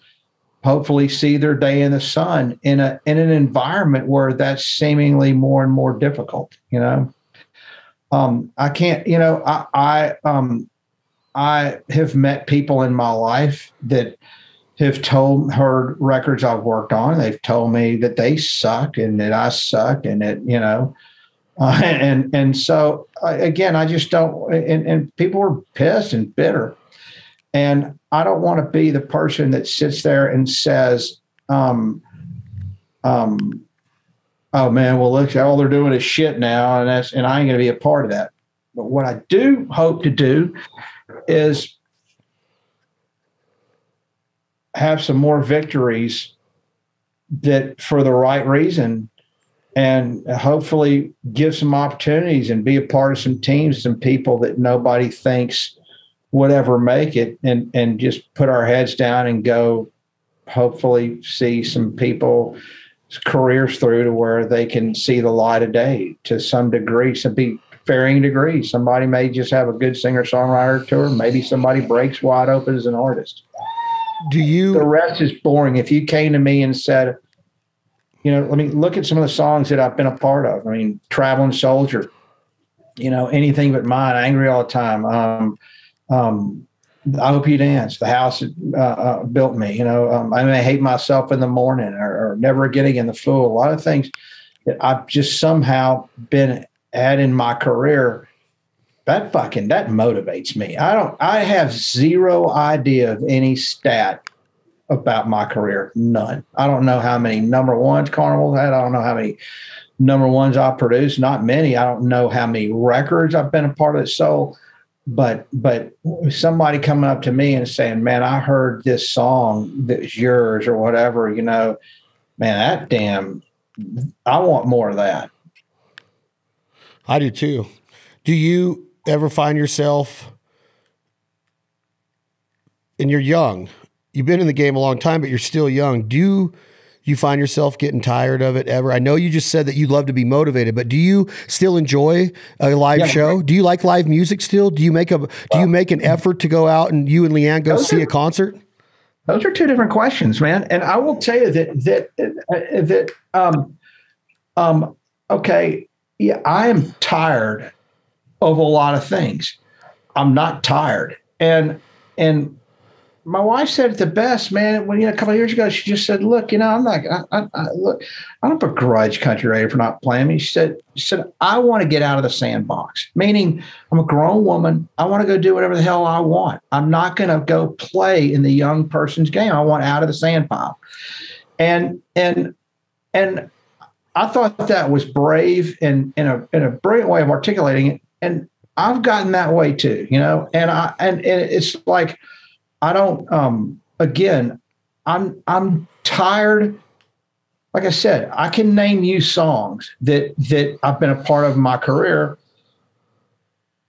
hopefully see their day in the sun in a in an environment where that's seemingly more and more difficult you know? Um, i can't you know i i um i have met people in my life that have told heard records i've worked on. They've told me that they suck and that i suck and that you know uh, <laughs> and and so again i just don't and, and people are pissed and bitter and I don't want to be the person that sits there and says, um, um, oh man, well, look, all they're doing is shit now. And that's, and I ain't going to be a part of that. But what I do hope to do is have some more victories that for the right reason and hopefully give some opportunities and be a part of some teams, some people that nobody thinks whatever make it and and just put our heads down and go hopefully see some people careers through to where they can see the light of day to some degree some be varying degrees. Somebody may just have a good singer songwriter tour. Maybe somebody breaks wide open as an artist. Do you the rest is boring. If you came to me and said you know let me look at some of the songs that i've been a part of. I mean traveling soldier you know anything but mine angry all the time um, um, I hope you dance. The house uh, uh, built me. You know, um, I may hate myself in the morning or, or, never getting in the fool. A lot of things that I've just somehow been at in my career. That fucking that motivates me. I don't. I have zero idea of any stat about my career. None. I don't know how many number ones Carnival had. I don't know how many number ones I produced. Not many. I don't know how many records I've been a part of that sold but but somebody coming up to me and saying man i heard this song that's yours or whatever you know man that damn i want more of that. I do too. Do you ever find yourself and you're young you've been in the game a long time but you're still young do you you find yourself getting tired of it ever? I know you just said that you love to be motivated, but do you still enjoy a live yeah, show? Do you like live music still? Do you make a do you make an effort to go out and you and Lee Ann go see are, a concert? Those are two different questions, man. And I will tell you that that uh, that um um okay, yeah, I am tired of a lot of things. I'm not tired. And and my wife said it the best, man. When you know, a couple of years ago, she just said, "Look, you know, I'm not. I, I, I look, I don't begrudge Country Radio for not playing me." She said, "She said I want to get out of the sandbox. Meaning, I'm a grown woman. I want to go do whatever the hell I want. I'm not going to go play in the young person's game. I want out of the sandpile." And and and I thought that was brave and in a in a brilliant way of articulating it. And I've gotten that way too, you know, and I and, and it's like I don't um again, I'm I'm tired. Like I said, I can name you songs that that I've been a part of my career.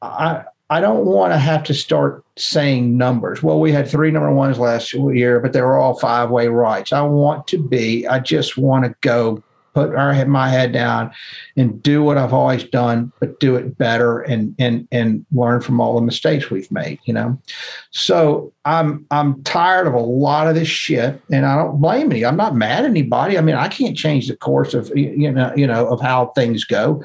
I I don't want to have to start saying numbers. Well, we had three number ones last year, but they were all five way rights. I want to be, I just want to go put our my head down and do what I've always done, but do it better and and and learn from all the mistakes we've made, you know. So I'm I'm tired of a lot of this shit, and I don't blame any. I'm not mad at anybody. I mean, I can't change the course of you know you know of how things go,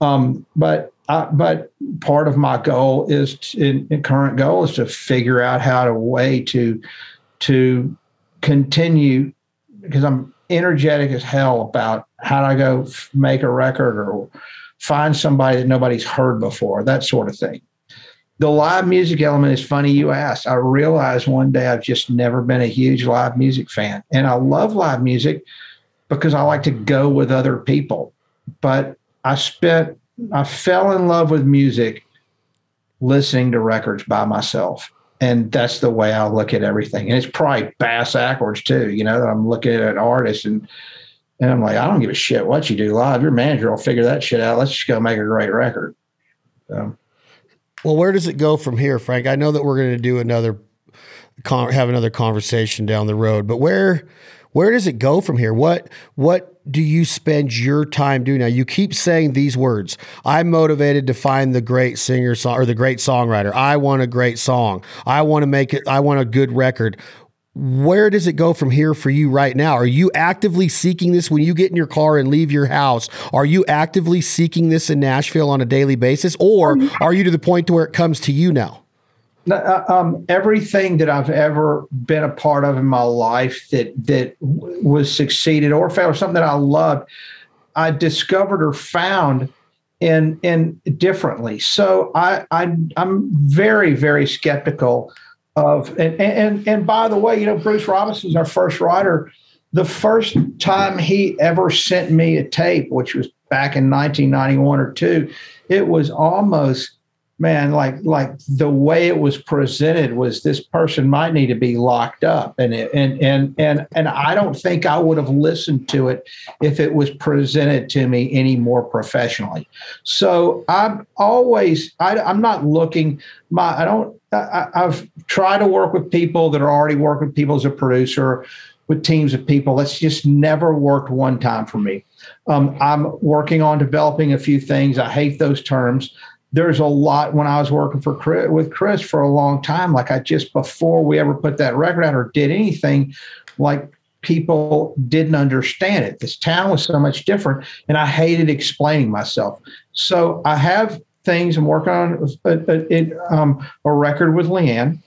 um, but uh, but part of my goal is to, in current goal is to figure out how to way to to continue because I'm energetic as hell about how do I go make a record or find somebody that nobody's heard before, that sort of thing. The live music element is funny you asked. I realized one day I've just never been a huge live music fan. And I love live music because I like to go with other people. But I spent, I fell in love with music listening to records by myself and that's the way I look at everything. And it's probably bass backwards too. You know, I'm looking at an artist and and I'm like, I don't give a shit what you do live. Your manager will figure that shit out. Let's just go make a great record. So. Well, where does it go from here, Frank? I know that we're going to do another, have another conversation down the road, but where where does it go from here? What what do you spend your time doing now? You keep saying these words. I'm motivated to find the great singer song or the great songwriter. I want a great song. I want to make it I want a good record. Where does it go from here for you right now? Are you actively seeking this when you get in your car and leave your house? Are you actively seeking this in Nashville on a daily basis or um, are you to the point to where it comes to you now? Uh, um, everything that I've ever been a part of in my life that that was succeeded or failed, or something that I loved, I discovered or found in in differently. So I, I I'm very very skeptical of and and and by the way, you know Bruce Robison's our first writer. The first time he ever sent me a tape, which was back in 1991 or two, it was almost man like like the way it was presented was this person might need to be locked up. And it, and and and and I don't think I would have listened to it if it was presented to me any more professionally. So I'm always I, I'm not looking my I don't I, I've tried to work with people that are already working with people as a producer with teams of people. That's just never worked one time for me. Um, I'm working on developing a few things. I hate those terms there's a lot when I was working for Chris, with Chris for a long time. Like I just before we ever put that record out or did anything, like people didn't understand it. This town was so much different, and I hated explaining myself. So I have things I'm working on a, a, um, a record with Lee Ann,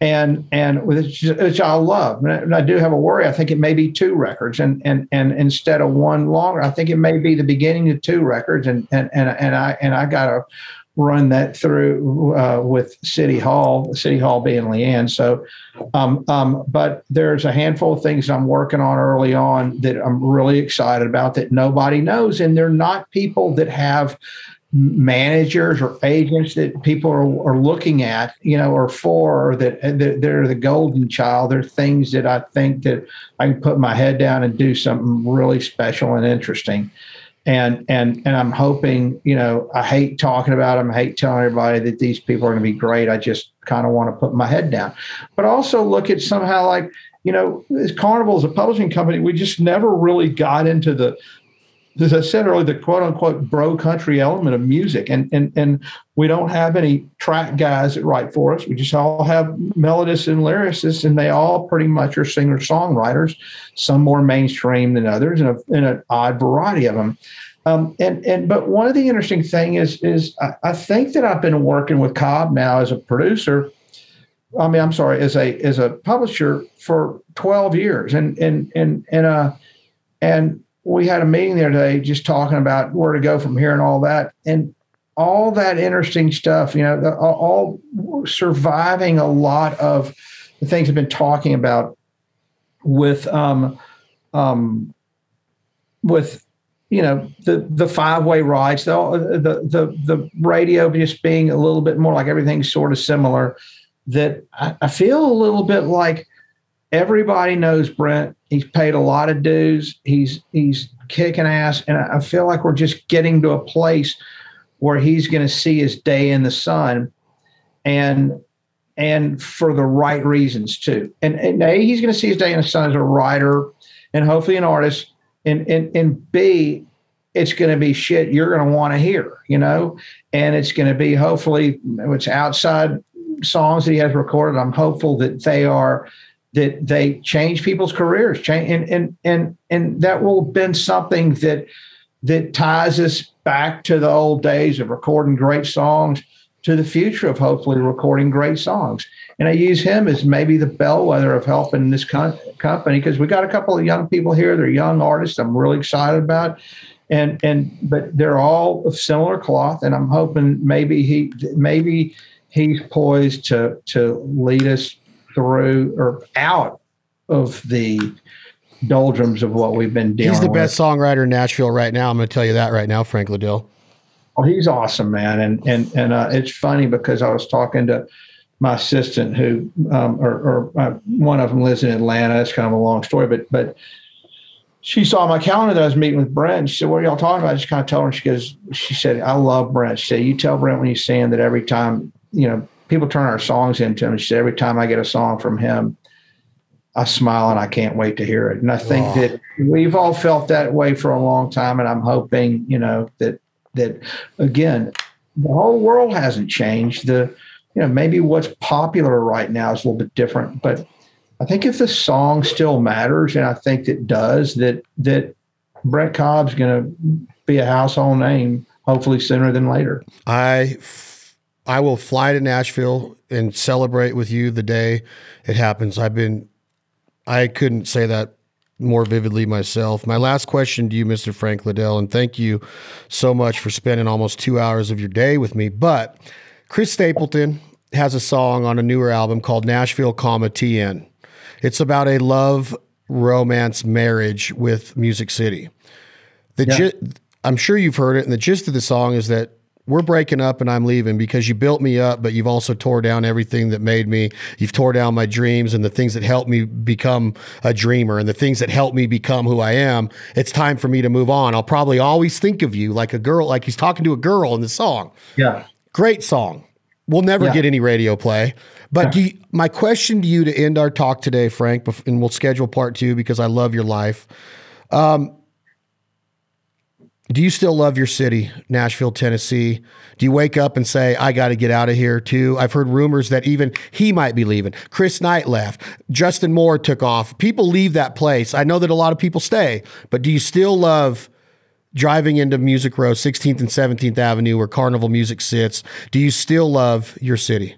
and and which, which I love. And I do have a worry. I think it may be two records, and and and instead of one longer, I think it may be the beginning of two records. And and and and I and I got a run that through uh, with City Hall, City Hall being Lee Ann. So, um, um, but there's a handful of things I'm working on early on that I'm really excited about that nobody knows. And they're not people that have managers or agents that people are, are looking at, you know, or for, or that, that they're the golden child. They're things that I think that I can put my head down and do something really special and interesting and and and I'm hoping, you know, I hate talking about them. I hate telling everybody that these people are going to be great. I just kind of want to put my head down, but also look at somehow like you know, Carnival is a publishing company, we just never really got into the as I said earlier, the quote unquote bro country element of music. And, and, and we don't have any track guys that write for us. We just all have melodists and lyricists, and they all pretty much are singer songwriters, some more mainstream than others, and, a, and an odd variety of them. Um, and and but one of the interesting thing is is I, I, think that I've been working with Cobb now as a producer. I mean, I'm sorry, as a as a publisher for 12 years, and and and and uh and we had a meeting there today just talking about where to go from here and all that. And all that interesting stuff, you know, all surviving a lot of the things I've been talking about with um, um, with you know the the five way rides, the, the the the radio just being a little bit more like everything's sort of similar. That I, I feel a little bit like everybody knows Brent. He's paid a lot of dues. He's he's kicking ass, and I feel like we're just getting to a place where he's going to see his day in the sun, and and for the right reasons too. And, and A, he's going to see his day in the sun as a writer and hopefully an artist. And and and B, it's going to be shit you're going to want to hear, you know, and it's going to be hopefully it's outside songs that he has recorded. I'm hopeful that they are that they change people's careers, change and and and and that will have been something that that ties us back to the old days of recording great songs to the future of hopefully recording great songs. And I use him as maybe the bellwether of helping this company because we got a couple of young people here. They're young artists. I'm really excited about. And and but they're all of similar cloth, and I'm hoping maybe he maybe he's poised to to lead us through or out of the doldrums of what we've been dealing. He's the with. best songwriter in Nashville right now. I'm going to tell you that right now, Frank Liddell. Oh, he's awesome, man, and and and uh, it's funny because I was talking to my assistant who, um, or, or uh, one of them lives in Atlanta. It's kind of a long story, but but she saw my calendar that I was meeting with Brent. She said, "What are y'all talking about?" I just kind of told her. She goes, "She said I love Brent." She said, "You tell Brent when he's saying that every time you know people turn our songs into him." She said, "Every time I get a song from him." I smile and I can't wait to hear it. And I think wow. that we've all felt that way for a long time. And I'm hoping, you know, that that again, the whole world hasn't changed. The you know maybe what's popular right now is a little bit different, but I think if the song still matters, and I think it does, that that Brent Cobb's going to be a household name, hopefully sooner than later. I I will fly to Nashville and celebrate with you the day it happens. I've been I couldn't say that more vividly myself. My last question to you, Mr. Frank Liddell, and thank you so much for spending almost two hours of your day with me. But Chris Stapleton has a song on a newer album called Nashville, comma TN. It's about a love romance marriage with Music City. The yeah. I'm sure you've heard it, and the gist of the song is that we're breaking up and I'm leaving because you built me up, but you've also tore down everything that made me. You've tore down my dreams and the things that helped me become a dreamer and the things that helped me become who I am. It's time for me to move on. I'll probably always think of you like a girl, like he's talking to a girl in the song. Yeah. Great song. We'll never yeah. get any radio play. But yeah. you, my question to you to end our talk today, Frank, and we'll schedule part two because I love your life. Um, do you still love your city, Nashville, Tennessee? Do you wake up and say, I got to get out of here too? I've heard rumors that even he might be leaving. Chris Knight left. Justin Moore took off. People leave that place. I know that a lot of people stay, but do you still love driving into Music Row, 16th and 17th Avenue, where Carnival Music sits? Do you still love your city?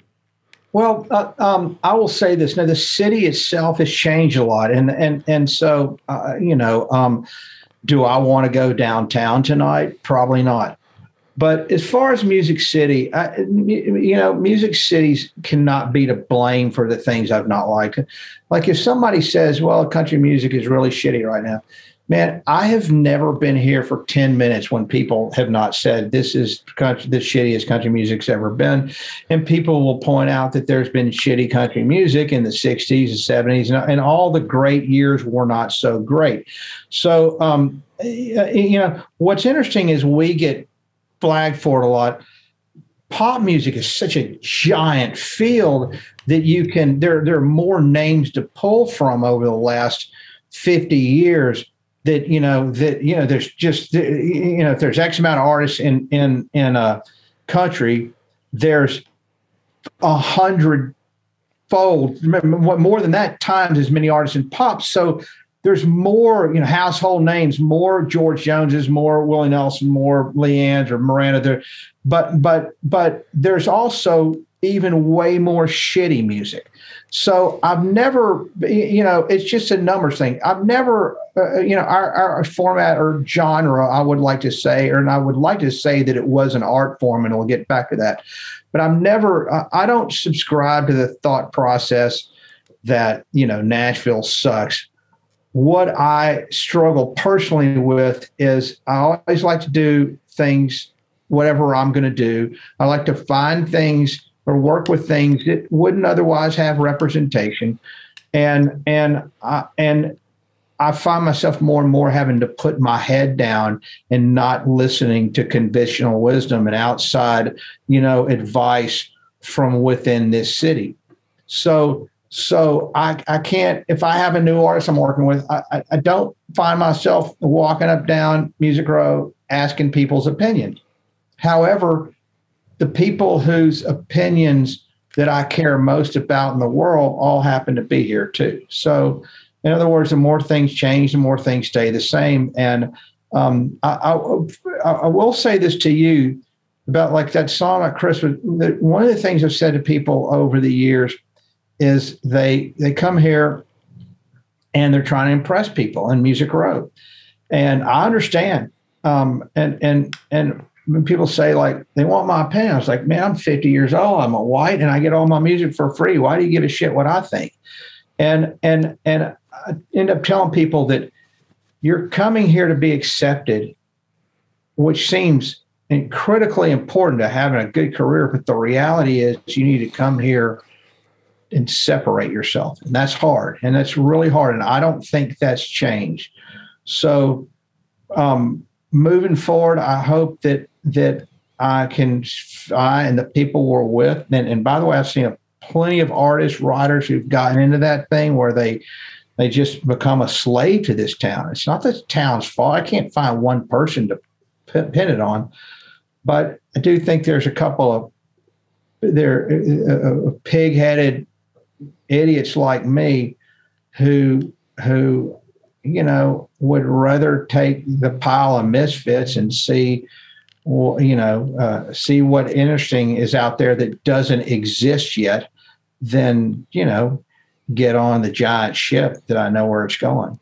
Well, uh, um, I will say this. Now, the city itself has changed a lot, and and and so uh, you know. Um, do I want to go downtown tonight? Probably not. But as far as Music City, I, you know, Music Cities cannot be to blame for the things I've not liked. Like if somebody says, "Well, country music is really shitty right now," man, I have never been here for 10 minutes when people have not said this is country, the shittiest country music's ever been. And people will point out that there's been shitty country music in the 60s and 70s, and, and all the great years were not so great. So, um, you know, what's interesting is we get flagged for it a lot. Pop music is such a giant field that you can there there are more names to pull from over the last 50 years that you know that you know there's just you know if there's X amount of artists in in in a country, there's a hundred fold more than that times as many artists in pop. So there's more you know household names, more George Joneses, more Willie Nelson, more Lee Anns or Miranda. There, but but but there's also even way more shitty music. So I've never, you know, it's just a numbers thing. I've never, uh, you know, our, our format or genre, I would like to say, or and I would like to say that it was an art form, and we'll get back to that. But I'm never, uh, I don't subscribe to the thought process that, you know, Nashville sucks. what I struggle personally with is I always like to do things, whatever I'm going to do. I like to find things or work with things that wouldn't otherwise have representation, and and I, and I find myself more and more having to put my head down and not listening to conventional wisdom and outside, you know, advice from within this city. So so I, I can't, if I have a new artist I'm working with, I, I don't find myself walking up down Music Row asking people's opinions. However, the people whose opinions that I care most about in the world all happen to be here too. So, in other words, the more things change, the more things stay the same. And um, I, I, I, will say this to you about like that song at Christmas. One of the things I've said to people over the years is they they come here and they're trying to impress people in Music Row, and I understand. Um, and and and when people say like they want my opinion, I was like, man, I'm 50 years old. I'm a white, and I get all my music for free. Why do you give a shit what I think? And and and I end up telling people that you're coming here to be accepted, which seems critically important to having a good career. But the reality is, you need to come here and separate yourself. And that's hard. And that's really hard. And I don't think that's changed. So um, moving forward, I hope that that I can I and the people we're with. And, and by the way, I've seen a, plenty of artists, writers who've gotten into that thing where they they just become a slave to this town. It's not the town's fault. I can't find one person to pin it on, but I do think there's a couple of they're uh, uh pig-headed idiots like me who who you know would rather take the pile of misfits and see you know uh, see what interesting is out there that doesn't exist yet then, you know get on the giant ship that I know where it's going.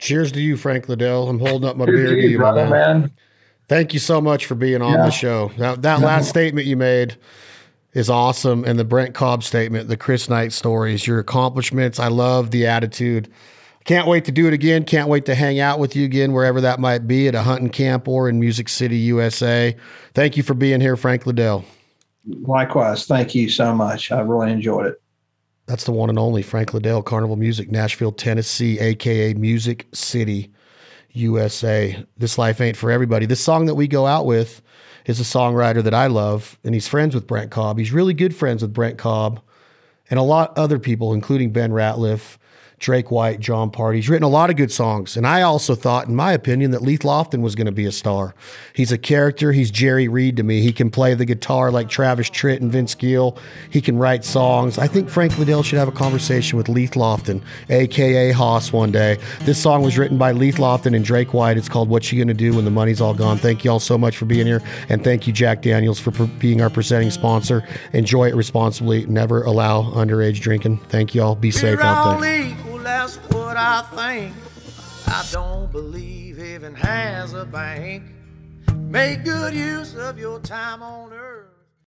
Cheers to you, Frank Liddell. I'm holding up my Cheers beer to you, brother, man. man. Thank you so much for being on yeah. the show. That, that last statement you made is awesome. And the Brent Cobb statement, the Chris Knight stories, your accomplishments. I love the attitude. Can't wait to do it again. Can't wait to hang out with you again, wherever that might be at a hunting camp or in Music City, USA. Thank you for being here, Frank Liddell. Likewise. Thank you so much. I really enjoyed it. That's the one and only Frank Liddell, Carnival Music, Nashville, Tennessee, aka Music City, USA. This life ain't for everybody. This song that we go out with is a songwriter that I love, and he's friends with Brent Cobb. He's really good friends with Brent Cobb and a lot other people, including Ben Ratliff Drake White, Jon Pardi. He's written a lot of good songs. And I also thought, in my opinion, that Leith Lofton was going to be a star. He's a character. He's Jerry Reed to me. He can play the guitar like Travis Tritt and Vince Gill. He can write songs. I think Frank Liddell should have a conversation with Leith Lofton, aka Hoss, one day. This song was written by Leith Lofton and Drake White. It's called What You Gonna Do When the Money's All Gone. Thank you all so much for being here. And thank you, Jack Daniels, for being our presenting sponsor. Enjoy it responsibly. Never allow underage drinking. Thank you all. Be safe out there that's what I think. I don't believe heaven has a bank. Make good use of your time on earth.